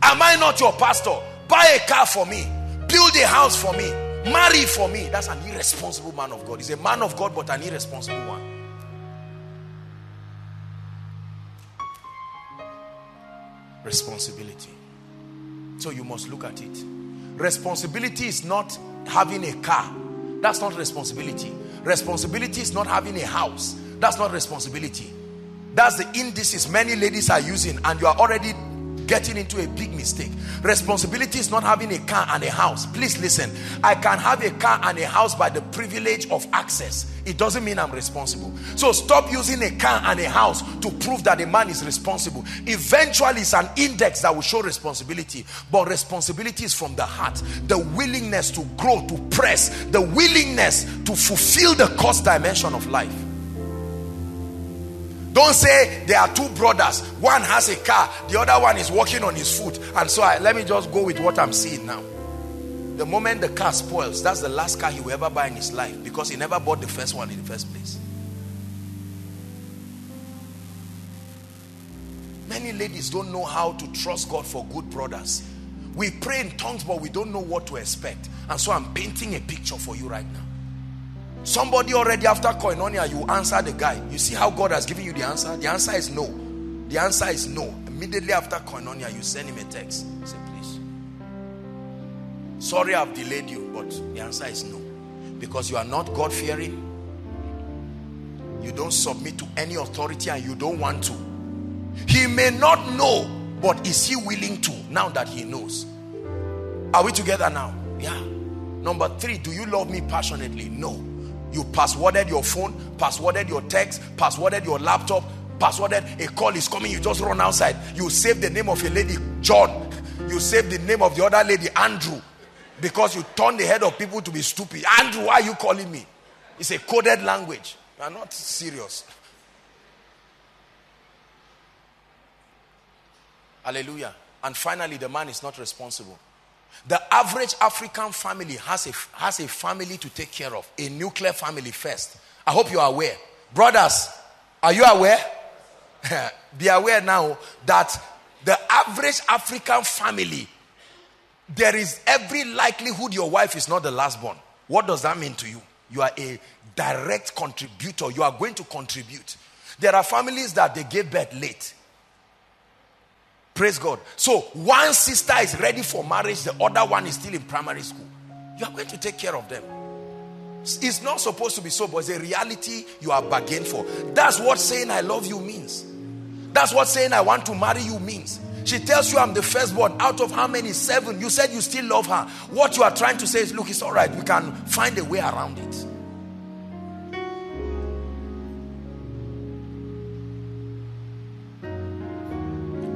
Am I not your pastor? Buy a car for me, build a house for me, marry for me. That's an irresponsible man of God. He's a man of God, but an irresponsible one. responsibility. So you must look at it. Responsibility is not having a car. That's not responsibility. Responsibility is not having a house. That's not responsibility. That's the indices many ladies are using, and you are already getting into a big mistake. Responsibility is not having a car and a house. Please listen. I can have a car and a house by the privilege of access. It doesn't mean I'm responsible. So stop using a car and a house to prove that a man is responsible. Eventually, it's an index that will show responsibility. But responsibility is from the heart. The willingness to grow, to press, the willingness to fulfill the cost dimension of life. Don't say there are two brothers. One has a car, the other one is walking on his foot. And so I, let me just go with what I'm seeing now. The moment the car spoils, that's the last car he will ever buy in his life because he never bought the first one in the first place. Many ladies don't know how to trust God for good brothers. We pray in tongues, but we don't know what to expect. And so I'm painting a picture for you right now. Somebody already after koinonia, you answer the guy. You see how God has given you the answer? The answer is no. The answer is no. Immediately after koinonia, you send him a text. Say, please. Sorry I've delayed you, but the answer is no. Because you are not God fearing. You don't submit to any authority and you don't want to. He may not know, but is he willing to now that he knows? Are we together now? Yeah. Number three, do you love me passionately? No. You passworded your phone, passworded your text, passworded your laptop, passworded a call is coming, you just run outside. You save the name of a lady, John. You save the name of the other lady, Andrew, because you turn the head of people to be stupid. Andrew, why are you calling me? It's a coded language. You are not serious. Hallelujah. And finally, the man is not responsible. The average African family has a, has a family to take care of, a nuclear family first. I hope you are aware. Brothers, are you aware? Be aware now that the average African family, there is every likelihood your wife is not the last born. What does that mean to you? You are a direct contributor. You are going to contribute. There are families that they gave birth late. Praise God. So one sister is ready for marriage, the other one is still in primary school. You are going to take care of them. It's not supposed to be so, but it's a reality you are bargained for. That's what saying I love you means. That's what saying I want to marry you means. She tells you I'm the firstborn out of how many? Seven. You said you still love her. What you are trying to say is, look, it's all right. We can find a way around it.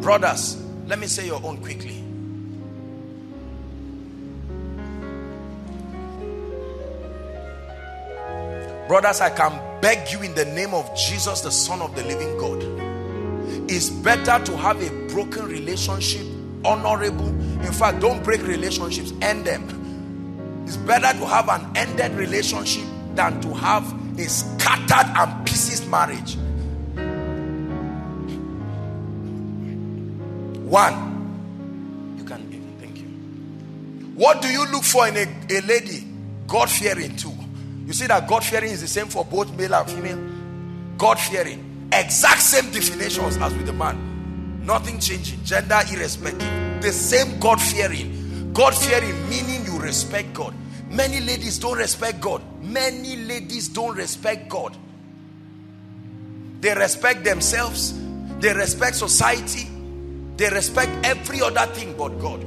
Brothers, let me say your own quickly. Brothers, I can beg you in the name of Jesus, the Son of the living God. It's better to have a broken relationship, honorable. In fact, don't break relationships, end them. It's better to have an ended relationship than to have a scattered and pieces marriage. One, you can even thank you. What do you look for in a, a lady? God fearing too. You see that God fearing is the same for both male and female. God fearing, exact same definitions as with the man, nothing changing, gender irrespective. The same God fearing. God fearing meaning you respect God. Many ladies don't respect God. Many ladies don't respect God. They respect themselves, they respect society, they respect every other thing but God.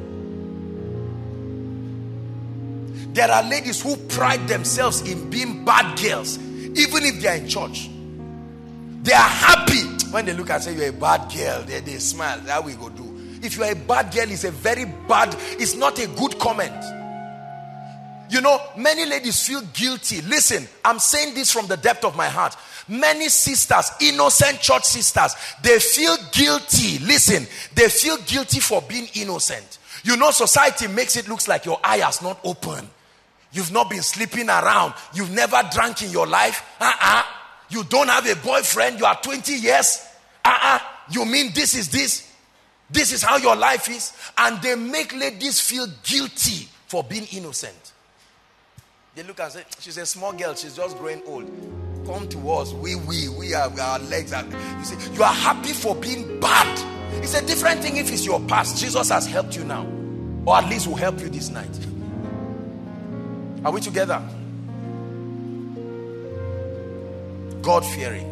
There are ladies who pride themselves in being bad girls, even if they are in church. They are happy when they look and say, You're a bad girl. They, they smile. That we go do. If you are a bad girl, it's a very bad, it's not a good comment. You know, many ladies feel guilty. Listen, I'm saying this from the depth of my heart. Many sisters, innocent church sisters, they feel guilty. Listen, they feel guilty for being innocent. You know, society makes it looks like your eye has not opened. You've not been sleeping around. You've never drank in your life. Uh-uh. You don't have a boyfriend. You are 20 years. Uh-uh. You mean this is this? This is how your life is? And they make ladies feel guilty for being innocent. They look and say, she's a small girl. She's just growing old come to us. We, we, we have our legs. Are, you see, you are happy for being bad. It's a different thing if it's your past. Jesus has helped you now, or at least will help you this night. Are we together? God fearing.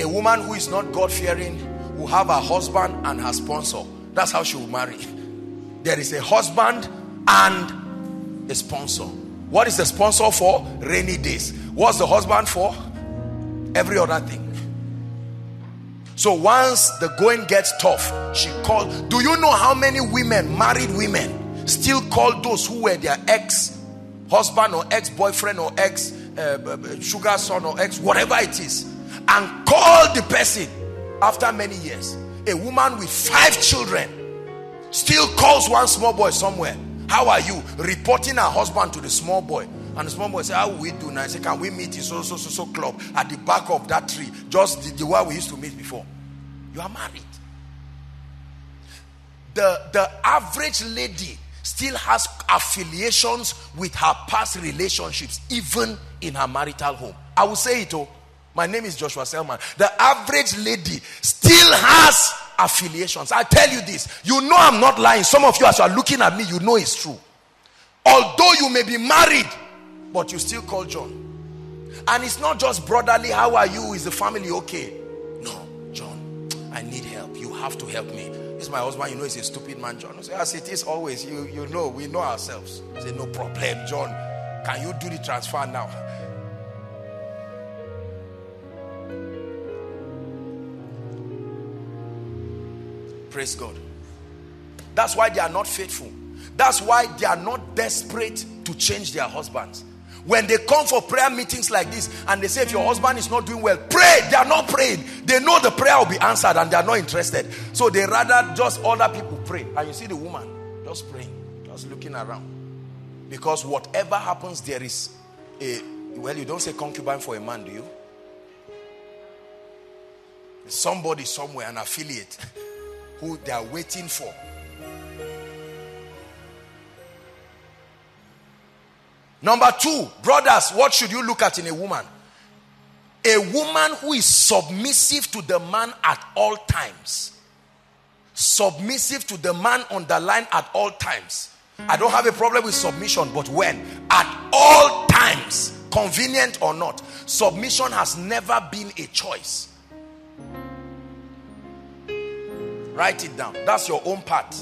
A woman who is not God fearing will have a husband and her sponsor. That's how she will marry. There is a husband and a sponsor. What is the sponsor for? Rainy days. What's the husband for? Every other thing. So once the going gets tough, she called. Do you know how many women, married women, still call those who were their ex husband or ex boyfriend or ex sugar son or ex whatever it is, and call the person after many years? A woman with five children still calls one small boy somewhere. How are you? Reporting her husband to the small boy. And the small boy said, How will we do now? I said, Can we meet in so so so so club at the back of that tree? Just the, the way we used to meet before. You are married. The, the average lady still has affiliations with her past relationships, even in her marital home. I will say it, oh. My name is Joshua Selman. The average lady still has affiliations. I tell you this. You know I'm not lying. Some of you, as you are looking at me, you know it's true. Although you may be married, but you still call John. And it's not just brotherly, how are you? Is the family okay? No, John, I need help. You have to help me. This is my husband, you know, he's a stupid man, John. I say, as it is always, you, you know, we know ourselves. I say, no problem, John. Can you do the transfer now? Praise God. That's why they are not faithful. That's why they are not desperate to change their husbands. When they come for prayer meetings like this and they say, if your husband is not doing well, pray. They are not praying. They know the prayer will be answered and they are not interested. So they rather just other people pray. And you see the woman just praying, just looking around. Because whatever happens, there is a, well, you don't say concubine for a man, do you? Somebody somewhere, an affiliate, who they are waiting for Number two, brothers, what should you look at in a woman? A woman who is submissive to the man at all times. Submissive to the man on the line at all times. I don't have a problem with submission, but when? At all times, convenient or not. Submission has never been a choice. Write it down. That's your own part.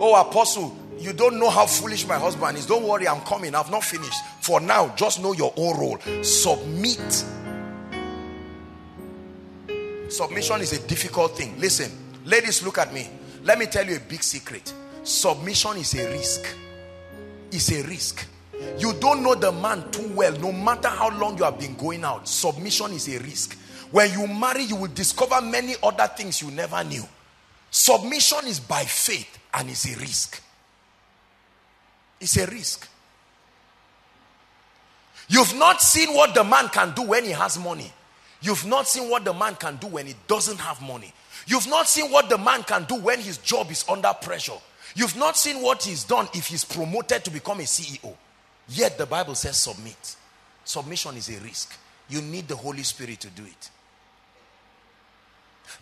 Oh, apostle, you don't know how foolish my husband is. Don't worry, I'm coming. I've not finished. For now, just know your own role. Submit. Submission is a difficult thing. Listen, ladies, look at me. Let me tell you a big secret. Submission is a risk. It's a risk. You don't know the man too well, no matter how long you have been going out. Submission is a risk. When you marry, you will discover many other things you never knew. Submission is by faith and it's a risk. It's a risk. You've not seen what the man can do when he has money. You've not seen what the man can do when he doesn't have money. You've not seen what the man can do when his job is under pressure. You've not seen what he's done if he's promoted to become a CEO. Yet the Bible says submit. Submission is a risk. You need the Holy Spirit to do it.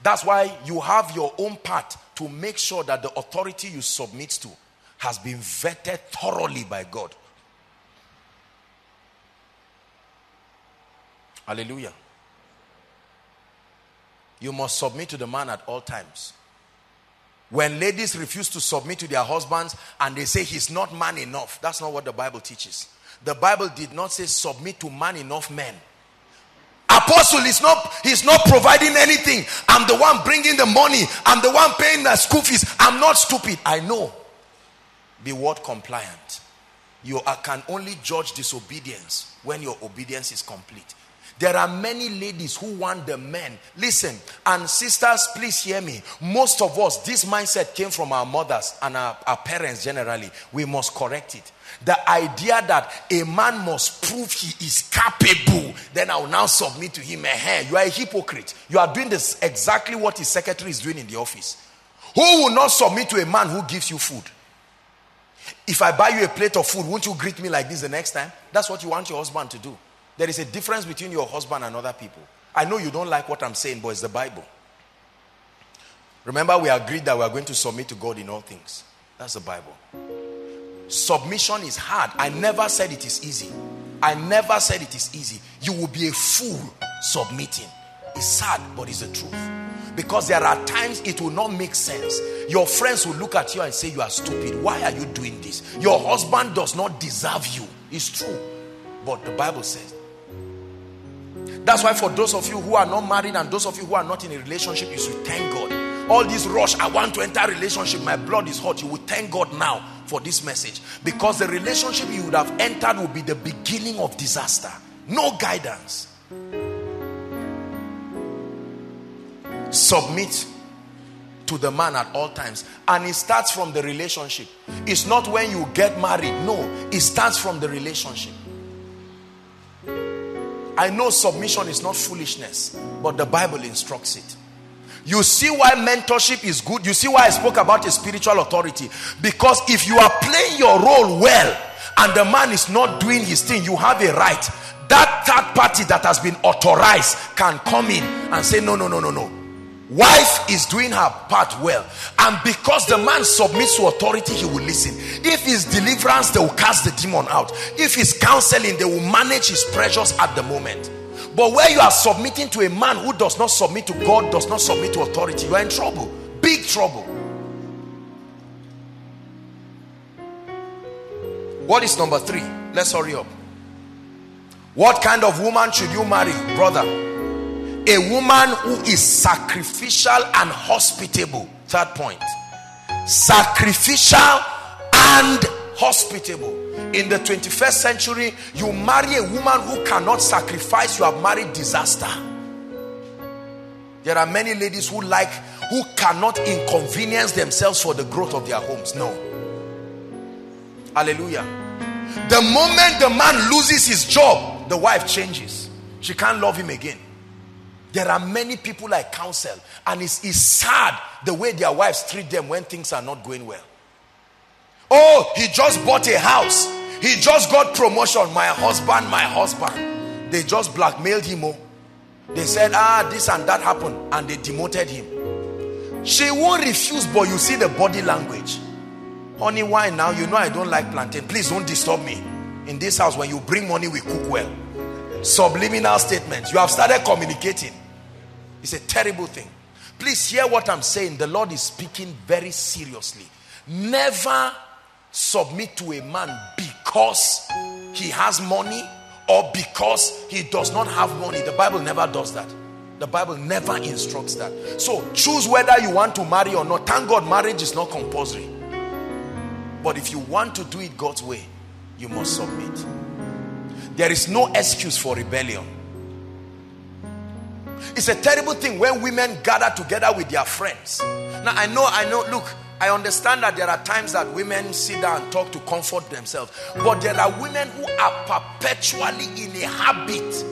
That's why you have your own part to make sure that the authority you submit to has been vetted thoroughly by God. Hallelujah. You must submit to the man at all times. When ladies refuse to submit to their husbands and they say he's not man enough, that's not what the Bible teaches. The Bible did not say submit to man enough men. Apostle is not he's not providing anything. I'm the one bringing the money. I'm the one paying the school fees. I'm not stupid. I know be word compliant. You are, can only judge disobedience when your obedience is complete. There are many ladies who want the men. Listen, and sisters, please hear me. Most of us, this mindset came from our mothers and our, our parents generally. We must correct it. The idea that a man must prove he is capable, then I will now submit to him. Hey, you are a hypocrite. You are doing this exactly what his secretary is doing in the office. Who will not submit to a man who gives you food? If I buy you a plate of food, won't you greet me like this the next time? That's what you want your husband to do. There is a difference between your husband and other people. I know you don't like what I'm saying, but it's the Bible. Remember, we agreed that we are going to submit to God in all things. That's the Bible. Submission is hard. I never said it is easy. I never said it is easy. You will be a fool submitting. It's sad, but it's the truth. Because there are times it will not make sense. Your friends will look at you and say, You are stupid. Why are you doing this? Your husband does not deserve you. It's true. But the Bible says. That's why, for those of you who are not married and those of you who are not in a relationship, you should thank God. All this rush, I want to enter a relationship, my blood is hot. You will thank God now for this message. Because the relationship you would have entered will be the beginning of disaster. No guidance. submit to the man at all times. And it starts from the relationship. It's not when you get married. No it starts from the relationship. I know submission is not foolishness but the bible instructs it you see why mentorship is good. You see why i spoke about a spiritual authority. Because if you are playing your role well and the man is not doing his thing you have a right. That third party that has been authorized can come in and say no no no no no. Wife is doing her part well. And because the man submits to authority he will listen. If his deliverance they will cast the demon out. If his counseling they will manage his pressures at the moment but where you are submitting to a man who does not submit to god does not submit to authority you are in trouble. Big trouble. What is number three? Let's hurry up. What kind of woman should you marry brother? A woman who is sacrificial and hospitable. Third point. Sacrificial and hospitable. In the 21st century, you marry a woman who cannot sacrifice, you have married disaster. There are many ladies who like, who cannot inconvenience themselves for the growth of their homes. No. Hallelujah. The moment the man loses his job, the wife changes. She can't love him again. There are many people I counsel, and it's, it's sad the way their wives treat them when things are not going well. Oh, he just bought a house. He just got promotion. My husband, my husband. They just blackmailed him. Oh. They said, ah, this and that happened. And they demoted him. She won't refuse, but you see the body language. Honey, why now? You know I don't like plantain. Please don't disturb me. In this house, when you bring money, we cook well. Subliminal statements. You have started communicating. It's a terrible thing. Please hear what I'm saying. The Lord is speaking very seriously. Never submit to a man because he has money or because he does not have money. The Bible never does that. The Bible never instructs that. So choose whether you want to marry or not. Thank God marriage is not compulsory. But if you want to do it God's way, you must submit. There is no excuse for rebellion. It's a terrible thing when women gather together with their friends. Now, I know, I know, look, I understand that there are times that women sit down and talk to comfort themselves, but there are women who are perpetually in a habit,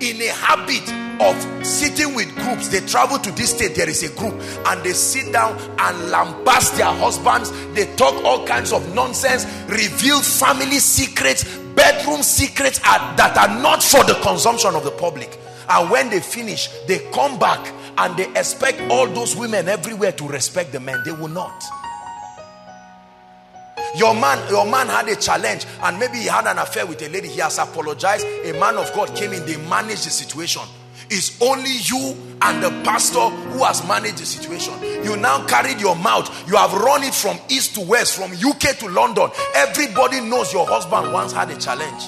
in a habit of sitting with groups. They travel to this state, there is a group, and they sit down and lambast their husbands. They talk all kinds of nonsense, reveal family secrets, bedroom secrets are, that are not for the consumption of the public. And when they finish, they come back and they expect all those women everywhere to respect the men. They will not. Your man, your man had a challenge and maybe he had an affair with a lady. He has apologized. A man of God came in, they managed the situation. It's only you and the pastor who has managed the situation. You now carried your mouth. You have run it from east to west, from UK to London. Everybody knows your husband once had a challenge.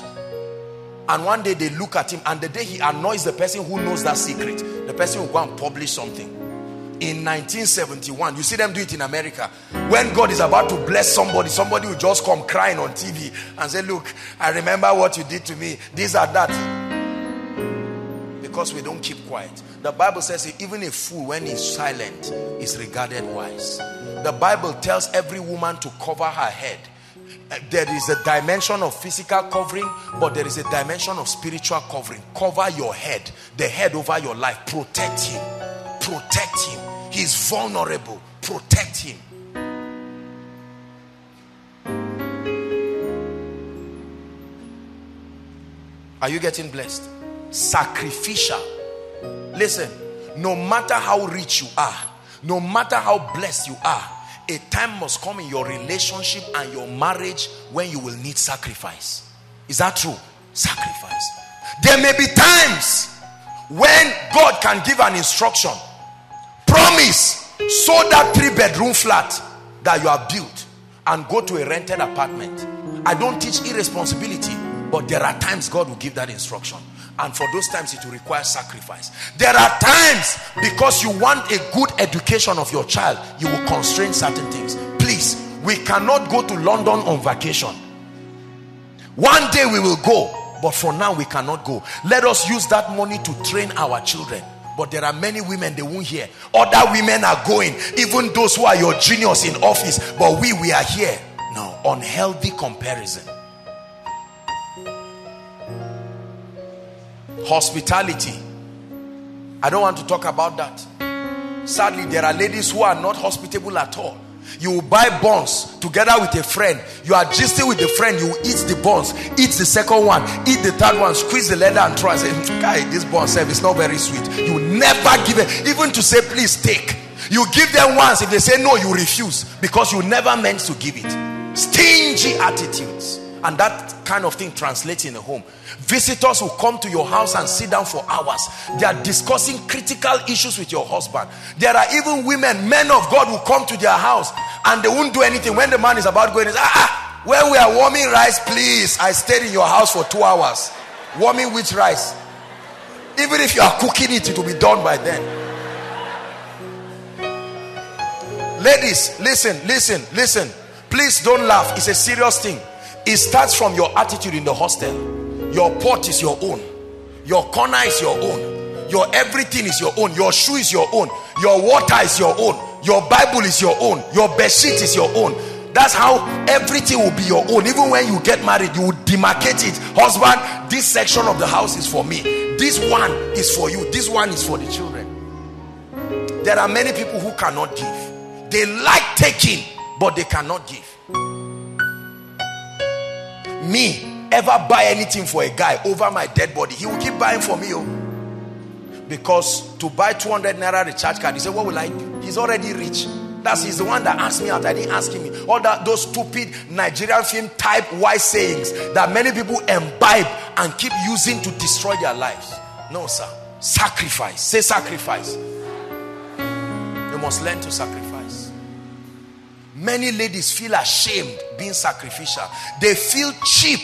And one day they look at him, and the day he annoys the person who knows that secret, the person will go and publish something. In 1971, you see them do it in America. When God is about to bless somebody, somebody will just come crying on TV and say, Look, I remember what you did to me. These are that. Because we don't keep quiet. The Bible says, even a fool, when he's silent, is regarded wise. The Bible tells every woman to cover her head Eh, there is a dimension of physical covering but there is a dimension of spiritual covering. Cover your head. The head over your life. Protect him. Protect him. He's vulnerable. Protect him. Are you getting blessed? Sacrificial. Listen no matter how rich you are no matter how blessed you are a time must come in your relationship and your marriage when you will need sacrifice. Is that true? Sacrifice. There may be times when God can give an instruction. Promise, sold that three bedroom flat that you have built and go to a rented apartment. I don't teach irresponsibility, but there are times God will give that instruction and for those times it will require sacrifice. There are times because you want a good education of your child you will constrain certain things. Please we cannot go to london on vacation. One day we will go but for now we cannot go. Let us use that money to train our children. But there are many women they won't hear. Other women are going even those who are your juniors in office but we we are here. No unhealthy comparison hospitality. I don't want to talk about that. Sadly there are ladies who are not hospitable at all. You will buy buns together with a friend. You are gisting with the friend you eat the buns eat the second one eat the third one squeeze the leather and try and say mm, guy this bun serve is not very sweet. You never give it even to say please take. You give them once if they say no you refuse because you never meant to give it. Stingy attitudes and that kind of thing translates in a home. Visitors will come to your house and sit down for hours. They are discussing critical issues with your husband. There are even women men of god who come to their house and they won't do anything. When the man is about going ah, ah when we are warming rice please i stayed in your house for two hours. Warming which rice? Even if you are cooking it it will be done by then. Ladies, listen, listen, listen. Please don't laugh. It's a serious thing. It starts from your attitude in the hostel. Your pot is your own. Your corner is your own. Your everything is your own. Your shoe is your own. Your water is your own. Your Bible is your own. Your bed sheet is your own. That's how everything will be your own. Even when you get married, you will demarcate it. Husband, this section of the house is for me. This one is for you. This one is for the children. There are many people who cannot give. They like taking, but they cannot give. Me, ever buy anything for a guy over my dead body, he will keep buying for me. Oh. Because to buy 200 naira recharge card, he said, What will I do? He's already rich. That's he's the one that asked me out. I didn't ask him. All that those stupid Nigerian film type wise sayings that many people imbibe and keep using to destroy their lives. No, sir. Sacrifice. Say sacrifice. You must learn to sacrifice. Many ladies feel ashamed being sacrificial. They feel cheap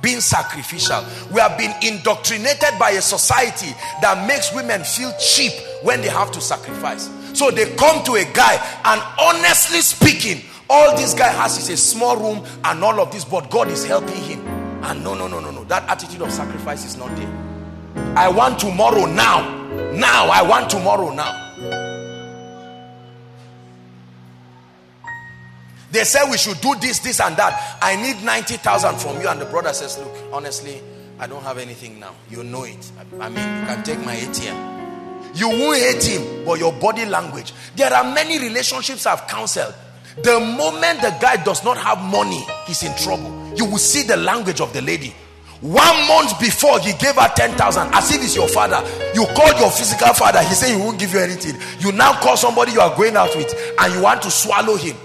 being sacrificial. We have been indoctrinated by a society that makes women feel cheap when they have to sacrifice. So they come to a guy and honestly speaking, all this guy has is a small room and all of this, but God is helping him. And no, no, no, no, no. That attitude of sacrifice is not there. I want tomorrow now. Now, I want tomorrow now. They said we should do this, this, and that. I need 90,000 from you. And the brother says, Look, honestly, I don't have anything now. You know it. I mean, you can take my ATM. You won't hate him, but your body language. There are many relationships I've counseled. The moment the guy does not have money, he's in trouble. You will see the language of the lady. One month before, he gave her 10,000 as if it's your father. You called your physical father, he said he won't give you anything. You now call somebody you are going out with and you want to swallow him.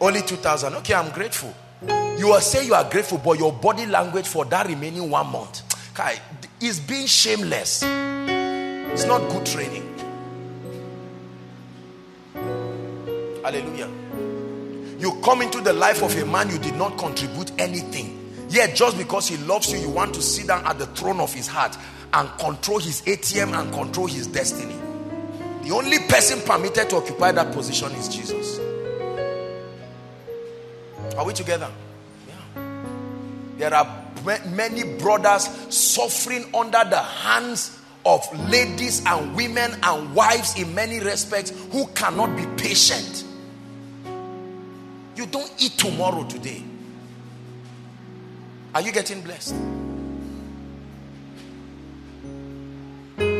Only 2,000. Okay, I'm grateful. You will say you are grateful, but your body language for that remaining one month Kai, is being shameless. It's not good training. Hallelujah. You come into the life of a man, you did not contribute anything. Yet, just because he loves you, you want to sit down at the throne of his heart and control his ATM and control his destiny. The only person permitted to occupy that position is Jesus. Are we together? Yeah. There are many brothers suffering under the hands of ladies and women and wives in many respects who cannot be patient. You don't eat tomorrow today. Are you getting blessed?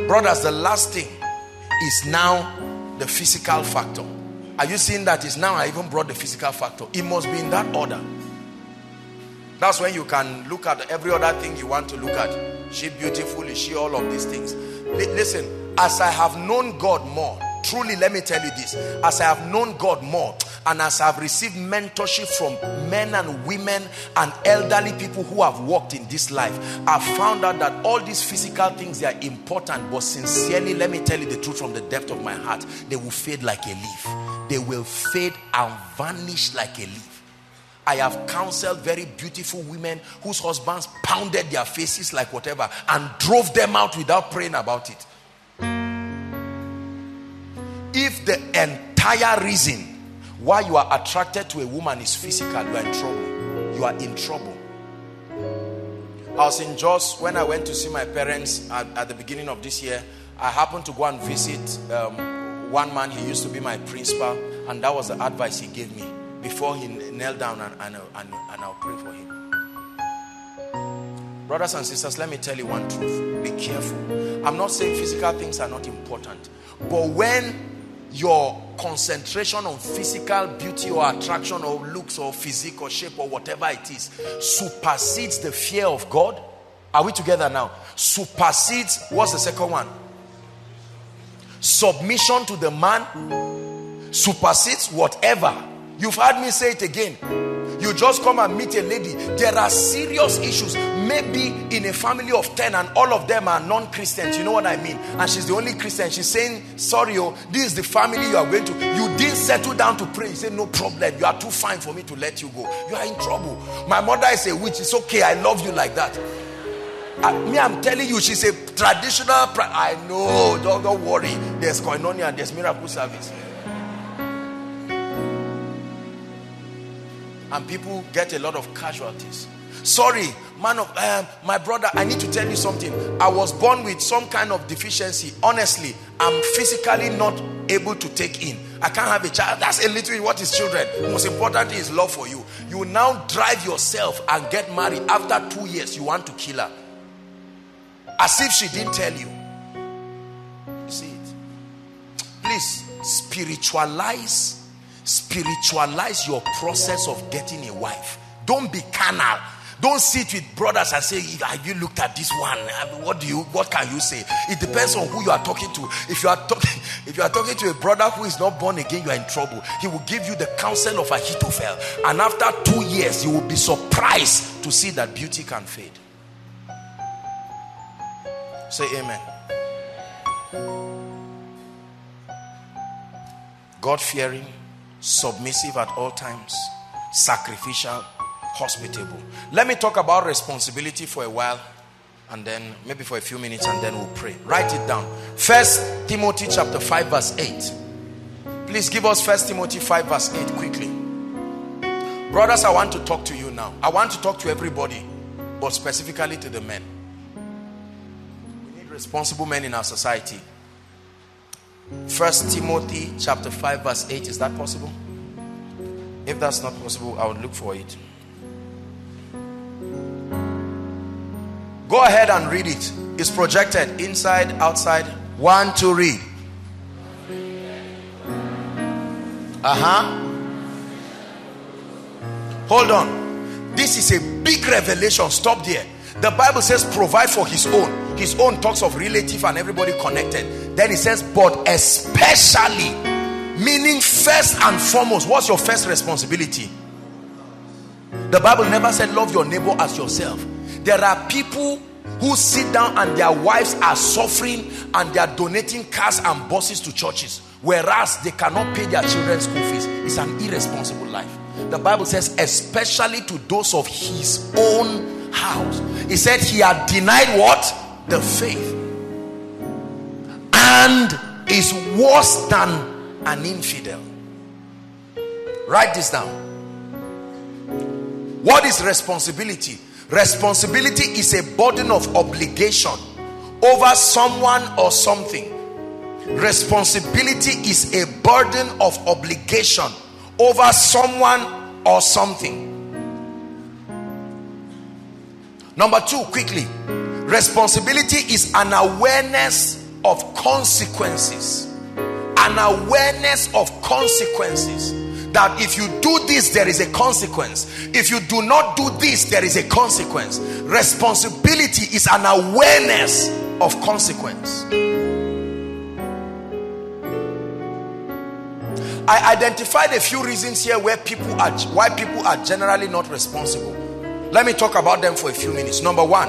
Brothers, the last thing is now the physical factor. Are you seeing that is now I even brought the physical factor? It must be in that order. That's when you can look at every other thing you want to look at. She beautiful, is she all of these things? Listen, as I have known God more, truly let me tell you this, as I have known God more, and as I've received mentorship from men and women and elderly people who have walked in this life, I've found out that all these physical things they are important, but sincerely, let me tell you the truth from the depth of my heart, they will fade like a leaf. They will fade and vanish like a leaf. I have counseled very beautiful women whose husbands pounded their faces like whatever and drove them out without praying about it. If the entire reason why you are attracted to a woman is physical, you are in trouble. You are in trouble. I was in Jos when I went to see my parents at, at the beginning of this year. I happened to go and visit um, one man. He used to be my principal, and that was the advice he gave me before he knelt down and, and, and, and I'll pray for him. Brothers and sisters, let me tell you one truth. Be careful. I'm not saying physical things are not important, but when your concentration on physical beauty or attraction or looks or physique or shape or whatever it is supersedes the fear of God. Are we together now? Supersedes, what's the second one? Submission to the man supersedes whatever. You've heard me say it again. You just come and meet a lady. There are serious issues. Maybe in a family of 10 and all of them are non-Christians. You know what I mean? And she's the only Christian. She's saying, sorry, oh, this is the family you are going to. You didn't settle down to pray. You say, no problem. You are too fine for me to let you go. You are in trouble. My mother is a witch. It's okay. I love you like that. I, me, I'm telling you, she's a traditional. I know. Don't, don't worry. There's koinonia. And there's miracle service. and people get a lot of casualties. Sorry, man of um, my brother, I need to tell you something. I was born with some kind of deficiency. Honestly, I'm physically not able to take in. I can't have a child. That's a little what is children. Most important is love for you. You now drive yourself and get married. After two years, you want to kill her. As if she didn't tell you. you see it. Please spiritualize spiritualize your process of getting a wife. Don't be carnal. Don't sit with brothers and say, "Have you looked at this one? What do you? What can you say?" It depends on who you are talking to. If you are talking, if you are talking to a brother who is not born again, you are in trouble. He will give you the counsel of Ahithophel, and after two years, you will be surprised to see that beauty can fade. Say Amen. God fearing, submissive at all times, sacrificial hospitable. Let me talk about responsibility for a while and then maybe for a few minutes and then we'll pray. Write it down. First Timothy chapter 5 verse 8. Please give us First Timothy 5 verse 8 quickly. Brothers, I want to talk to you now. I want to talk to everybody, but specifically to the men. Responsible men in our society. First Timothy chapter 5 verse 8. Is that possible? If that's not possible, I would look for it. Go ahead and read it. It's projected inside, outside. One to read. Uh huh. Hold on. This is a big revelation. Stop there. The Bible says, provide for his own. His own talks of relative and everybody connected. Then he says, but especially, meaning first and foremost, what's your first responsibility? The Bible never said, love your neighbor as yourself. There are people who sit down and their wives are suffering and they are donating cars and buses to churches, whereas they cannot pay their children's school fees. It's an irresponsible life. The Bible says, especially to those of his own house. He said he had denied what? The faith. And is worse than an infidel. Write this down. What is responsibility? Responsibility is a burden of obligation over someone or something. Responsibility is a burden of obligation over someone or something. Number two, quickly. Responsibility is an awareness of consequences. An awareness of consequences. That if you do this there is a consequence. If you do not do this there is a consequence. Responsibility is an awareness of consequence. I identified a few reasons here where people are why people are generally not responsible let me talk about them for a few minutes number one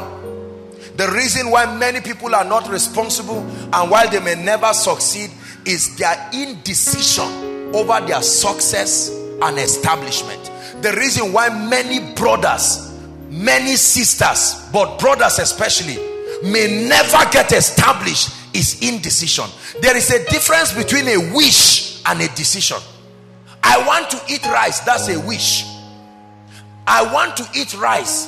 the reason why many people are not responsible and why they may never succeed is their indecision over their success and establishment. The reason why many brothers, many sisters, but brothers especially, may never get established is indecision. There is a difference between a wish and a decision. I want to eat rice, that's a wish. I want to eat rice,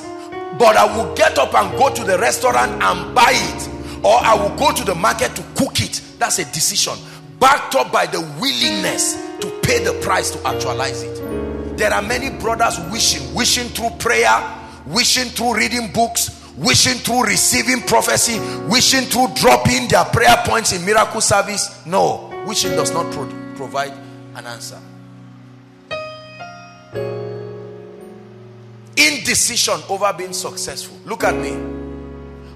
but I will get up and go to the restaurant and buy it, or I will go to the market to cook it. That's a decision backed up by the willingness to pay the price to actualize it. There are many brothers wishing, wishing through prayer, wishing through reading books, wishing through receiving prophecy, wishing through dropping their prayer points in miracle service. No, wishing does not pro provide an answer. Indecision over being successful. Look at me.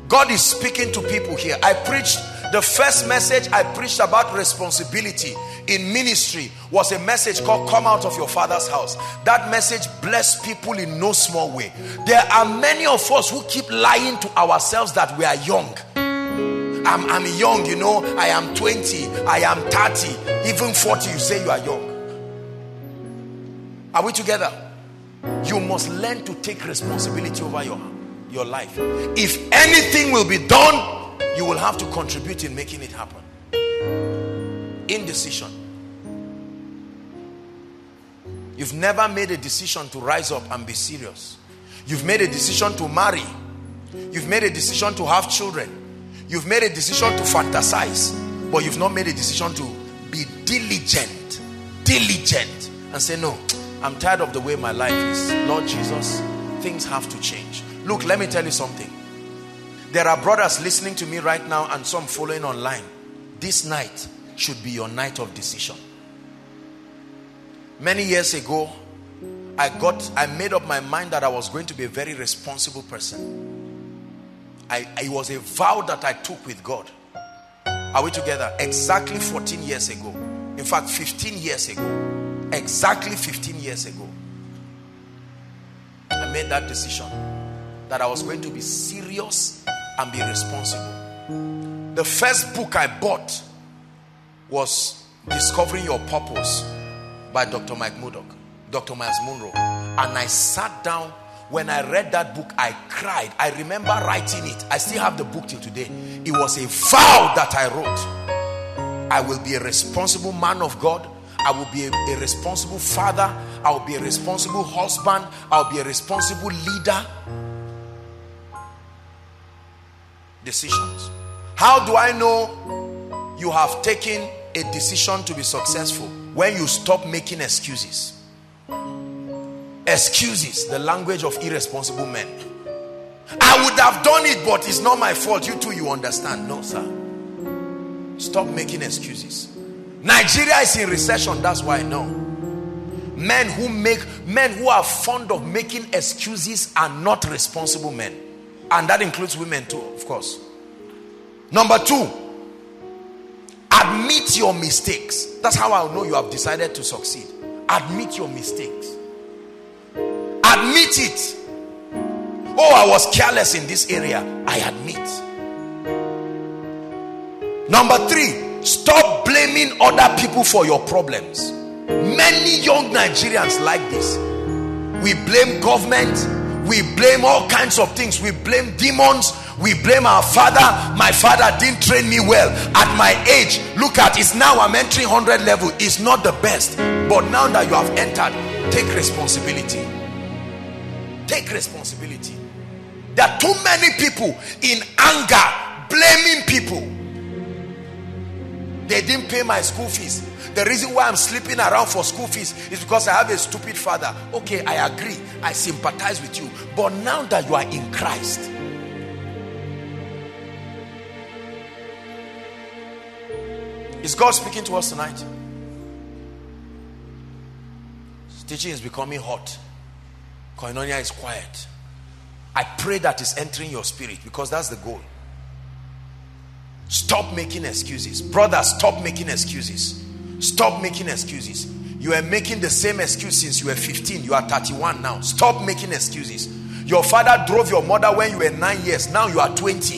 God is speaking to people here. I preached the first message I preached about responsibility in ministry was a message called Come Out of Your Father's House. That message blessed people in no small way. There are many of us who keep lying to ourselves that we are young. I'm, I'm young, you know. I am 20, I am 30, even 40. You say you are young. Are we together? You must learn to take responsibility over your, your life. If anything will be done, you will have to contribute in making it happen. Indecision. You've never made a decision to rise up and be serious. You've made a decision to marry. You've made a decision to have children. You've made a decision to fantasize, but you've not made a decision to be diligent. Diligent. And say, No, I'm tired of the way my life is. Lord Jesus, things have to change. Look, let me tell you something. There are brothers listening to me right now and some following online. This night should be your night of decision. Many years ago, I got I made up my mind that I was going to be a very responsible person. I it was a vow that I took with God. Are we together? Exactly 14 years ago. In fact, 15 years ago. Exactly 15 years ago. I made that decision that I was going to be serious and be responsible. The first book I bought was Discovering Your Purpose by Dr. Mike Murdock, Dr. Myles Munroe. And I sat down. When I read that book, I cried. I remember writing it. I still have the book till today. It was a vow that I wrote. I will be a responsible man of God. I will be a, a responsible father. I will be a responsible husband. I'll be a responsible leader. Decisions. How do I know you have taken a decision to be successful? when you stop making excuses. Excuses, the language of irresponsible men. I would have done it, but it's not my fault. You too, you understand. No, sir. Stop making excuses. Nigeria is in recession, that's why I know. Men who make men who are fond of making excuses are not responsible men. And that includes women too, of course. Number two, Admit your mistakes. That's how I'll know you have decided to succeed. Admit your mistakes. Admit it. Oh, I was careless in this area. I admit. Number three, stop blaming other people for your problems. Many young Nigerians like this. We blame government, we blame all kinds of things, we blame demons, we blame our father. My father didn't train me well at my age. Look at it's now I'm entering 100 level. It's not the best, but now that you have entered, take responsibility. Take responsibility. There are too many people in anger blaming people. They didn't pay my school fees. The reason why I'm sleeping around for school fees is because I have a stupid father. Okay, I agree. I sympathize with you. But now that you are in Christ, Is God speaking to us tonight? This teaching is becoming hot. Koinonia is quiet. I pray that is entering your spirit because that's the goal. Stop making excuses. Brother, stop making excuses. Stop making excuses. You are making the same excuse since you were 15. You are 31 now. Stop making excuses. Your father drove your mother when you were 9 years. Now you are 20.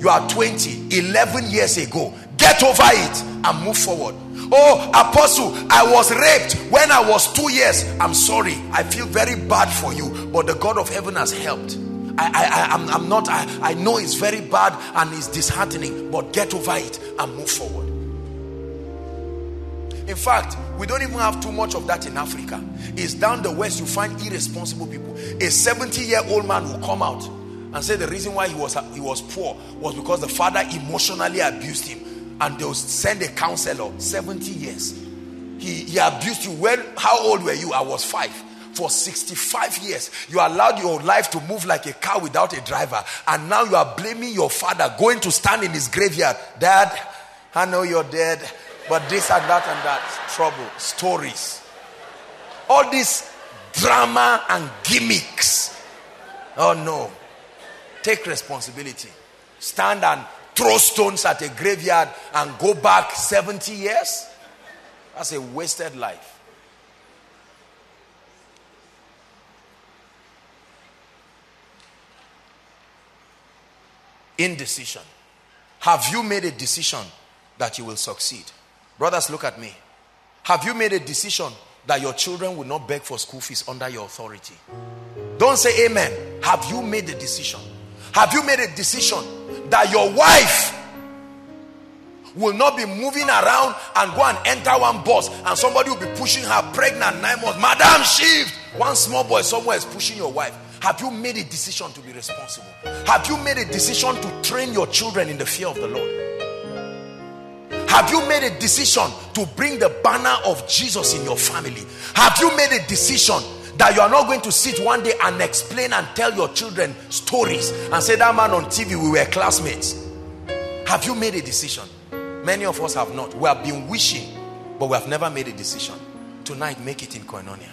You are 20. 11 years ago. Get over it and move forward. Oh, apostle, I was raped when I was two years. I'm sorry. I feel very bad for you, but the God of heaven has helped. I, I, I'm, I'm not, I, I know it's very bad and it's disheartening, but get over it and move forward. In fact, we don't even have too much of that in Africa. It's down the west you find irresponsible people. A 70 year old man will come out and say the reason why he was he was poor was because the father emotionally abused him and they'll send a counselor 70 years he, he abused you when how old were you i was five for 65 years you allowed your life to move like a car without a driver. And now you are blaming your father going to stand in his graveyard. Dad i know you're dead but this and that and that. Trouble stories. All this drama and gimmicks. Oh no. Take responsibility. Stand and throw stones at a graveyard and go back 70 years? That's a wasted life. Indecision. Have you made a decision that you will succeed? Brothers, look at me. Have you made a decision that your children will not beg for school fees under your authority? Don't say amen. Have you made a decision? Have you made a decision that your wife will not be moving around and go and enter one bus and somebody will be pushing her pregnant nine months. Madam Shift. One small boy somewhere is pushing your wife. Have you made a decision to be responsible? Have you made a decision to train your children in the fear of the Lord? Have you made a decision to bring the banner of Jesus in your family? Have you made a decision that you are not going to sit one day and explain and tell your children stories and say that man on TV we were classmates? Have you made a decision? Many of us have not. We have been wishing, but we have never made a decision. Tonight, make it in Koinonia.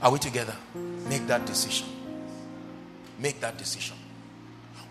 Are we together? Make that decision. Make that decision.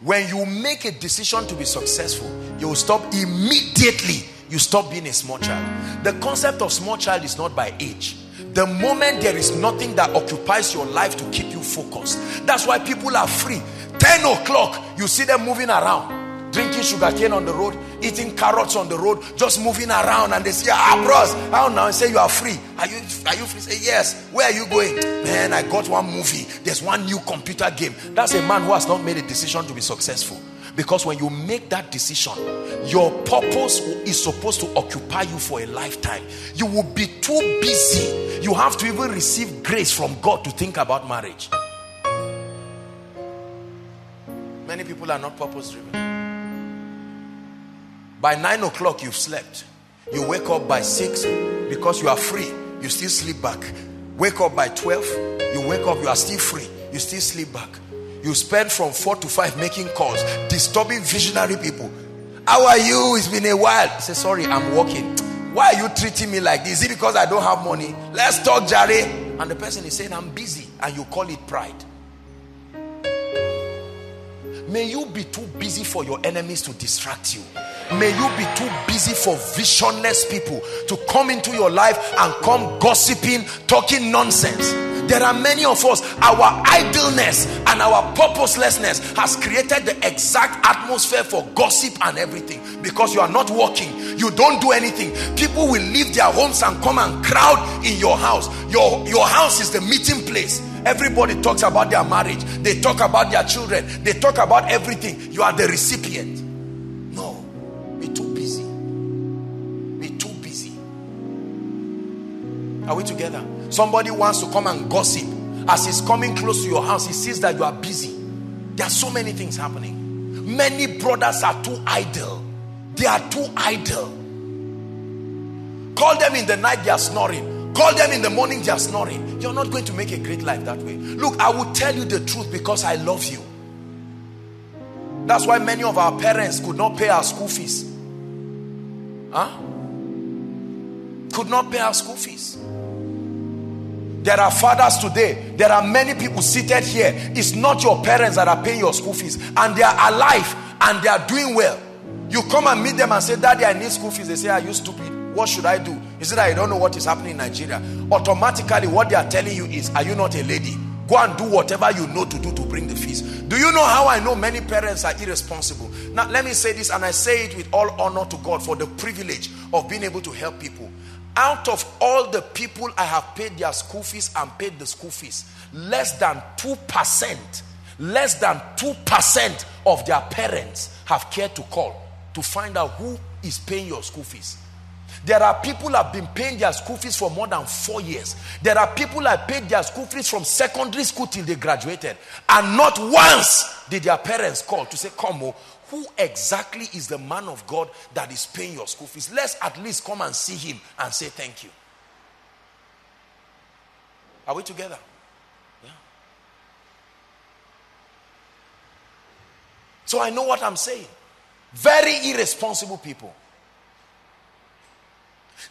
When you make a decision to be successful, you will stop immediately. You stop being a small child. The concept of small child is not by age. The moment there is nothing that occupies your life to keep you focused. That's why people are free. 10 o'clock, you see them moving around drinking sugarcane on the road, eating carrots on the road, just moving around, and they say, Ah, bros, how now? And say you are free. Are you are you free? Say, Yes. Where are you going? Man, I got one movie. There's one new computer game. That's a man who has not made a decision to be successful. Because when you make that decision, your purpose is supposed to occupy you for a lifetime. You will be too busy. You have to even receive grace from God to think about marriage. Many people are not purpose driven. By nine o'clock, you've slept. You wake up by six because you are free. You still sleep back. Wake up by 12. You wake up, you are still free. You still sleep back. You spend from four to five making calls, disturbing visionary people. How are you? It's been a while. Say, sorry, I'm working. Why are you treating me like this? Is it because I don't have money? Let's talk, Jerry. And the person is saying, I'm busy. And you call it pride. May you be too busy for your enemies to distract you. May you be too busy for visionless people to come into your life and come gossiping, talking nonsense. There are many of us, our idleness and our purposelessness has created the exact atmosphere for gossip and everything because you are not working, you don't do anything. People will leave their homes and come and crowd in your house. Your, your house is the meeting place. Everybody talks about their marriage, they talk about their children, they talk about everything. You are the recipient. Are we together? Somebody wants to come and gossip. As he's coming close to your house, he sees that you are busy. There are so many things happening. Many brothers are too idle. They are too idle. Call them in the night, they are snoring. Call them in the morning, they are snoring. You're not going to make a great life that way. Look, I will tell you the truth because I love you. That's why many of our parents could not pay our school fees. Huh? Could not pay our school fees. There are fathers today. There are many people seated here. It's not your parents that are paying your school fees, and they are alive and they are doing well. You come and meet them and say, Daddy, I need school fees. They say, Are you stupid? What should I do? Is it that you don't know what is happening in Nigeria? Automatically, what they are telling you is, Are you not a lady? Go and do whatever you know to do to bring the fees. Do you know how I know many parents are irresponsible? Now, let me say this, and I say it with all honor to God for the privilege of being able to help people out of all the people I have paid their school fees and paid the school fees, less than 2%, less than 2% of their parents have cared to call to find out who is paying your school fees. There are people have been paying their school fees for more than four years. There are people that paid their school fees from secondary school till they graduated. And not once did their parents call to say, Come, oh, who exactly is the man of God that is paying your school fees? Let's at least come and see him and say thank you. Are we together? Yeah. So I know what I'm saying. Very irresponsible people.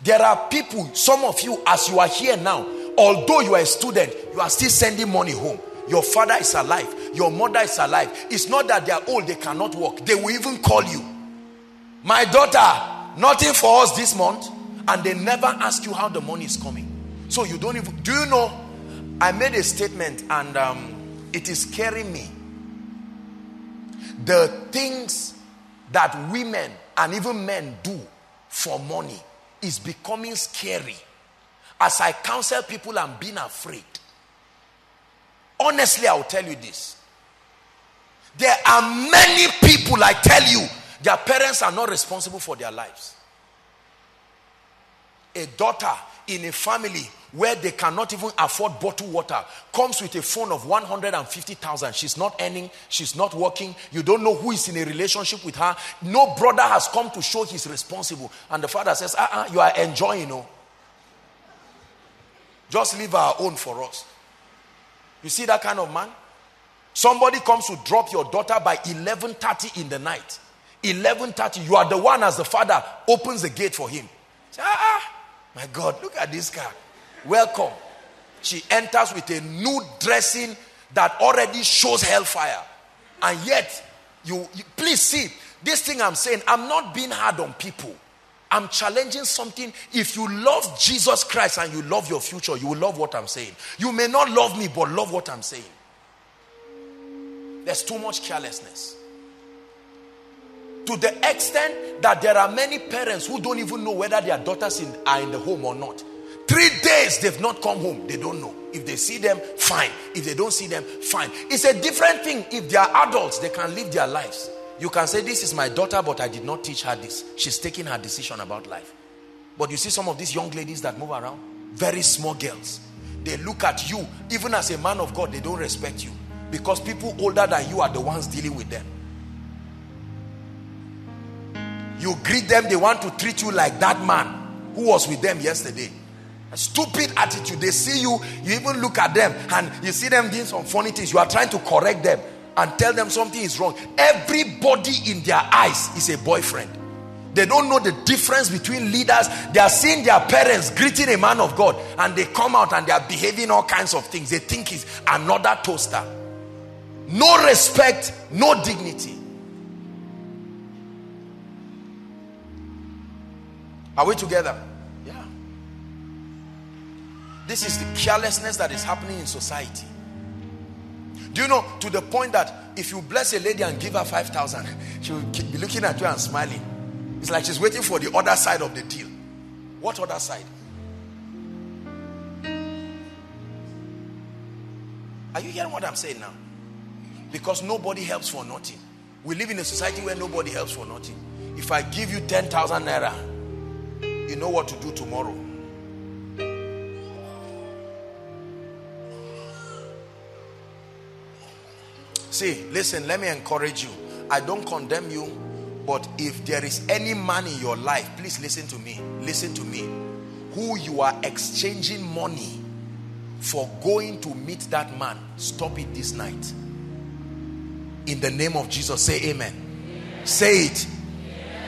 There are people, some of you, as you are here now, although you are a student, you are still sending money home. Your father is alive. Your mother is alive. It's not that they are old, they cannot walk. They will even call you. My daughter, nothing for us this month. And they never ask you how the money is coming. So you don't even. Do you know? I made a statement and um, it is scaring me. The things that women and even men do for money is becoming scary. As I counsel people, I'm being afraid. Honestly, I'll tell you this. There are many people, I tell you, Their parents are not responsible for their lives. A daughter in a family where they cannot even afford bottled water comes with a phone of 150,000 she's not earning she's not working. You don't know who is in a relationship with her. No brother has come to show he's responsible. And the father says uh-uh, you are enjoying you know just leave our own for us you see that kind of man? Somebody comes to drop your daughter by 11.30 in the night. 11.30 you are the one as the father opens the gate for him. Say, ah, my god look at this car welcome. She enters with a nude dressing that already shows hellfire. And yet you, you please see this thing i'm saying i'm not being hard on people i'm challenging something if you love jesus christ and you love your future you will love what i'm saying you may not love me but love what i'm saying there's too much carelessness to the extent that there are many parents who don't even know whether their daughters in, are in the home or not Three days they've not come home. They don't know. If they see them, fine. If they don't see them, fine. It's a different thing. If they are adults, they can live their lives. You can say, This is my daughter, but I did not teach her this. She's taking her decision about life. But you see some of these young ladies that move around, very small girls. They look at you, even as a man of God, they don't respect you. Because people older than you are the ones dealing with them. You greet them, they want to treat you like that man who was with them yesterday. A stupid attitude. They see you, you even look at them and you see them doing some funny things. You are trying to correct them and tell them something is wrong. Everybody in their eyes is a boyfriend. They don't know the difference between leaders. They are seeing their parents greeting a man of God and they come out and they are behaving all kinds of things. They think he's another toaster. No respect, no dignity. Are we together? Yeah. This is the carelessness that is happening in society. Do you know to the point that if you bless a lady and give her 5,000, she will be looking at you and smiling. It's like she's waiting for the other side of the deal. What other side? Are you hearing what I'm saying now? Because nobody helps for nothing. We live in a society where nobody helps for nothing. If I give you 10,000 naira, you know what to do tomorrow. See, listen, let me encourage you. I don't condemn you, but if there is any man in your life, please listen to me. Listen to me. Who you are exchanging money for going to meet that man, stop it this night. In the name of Jesus, say amen. Say it.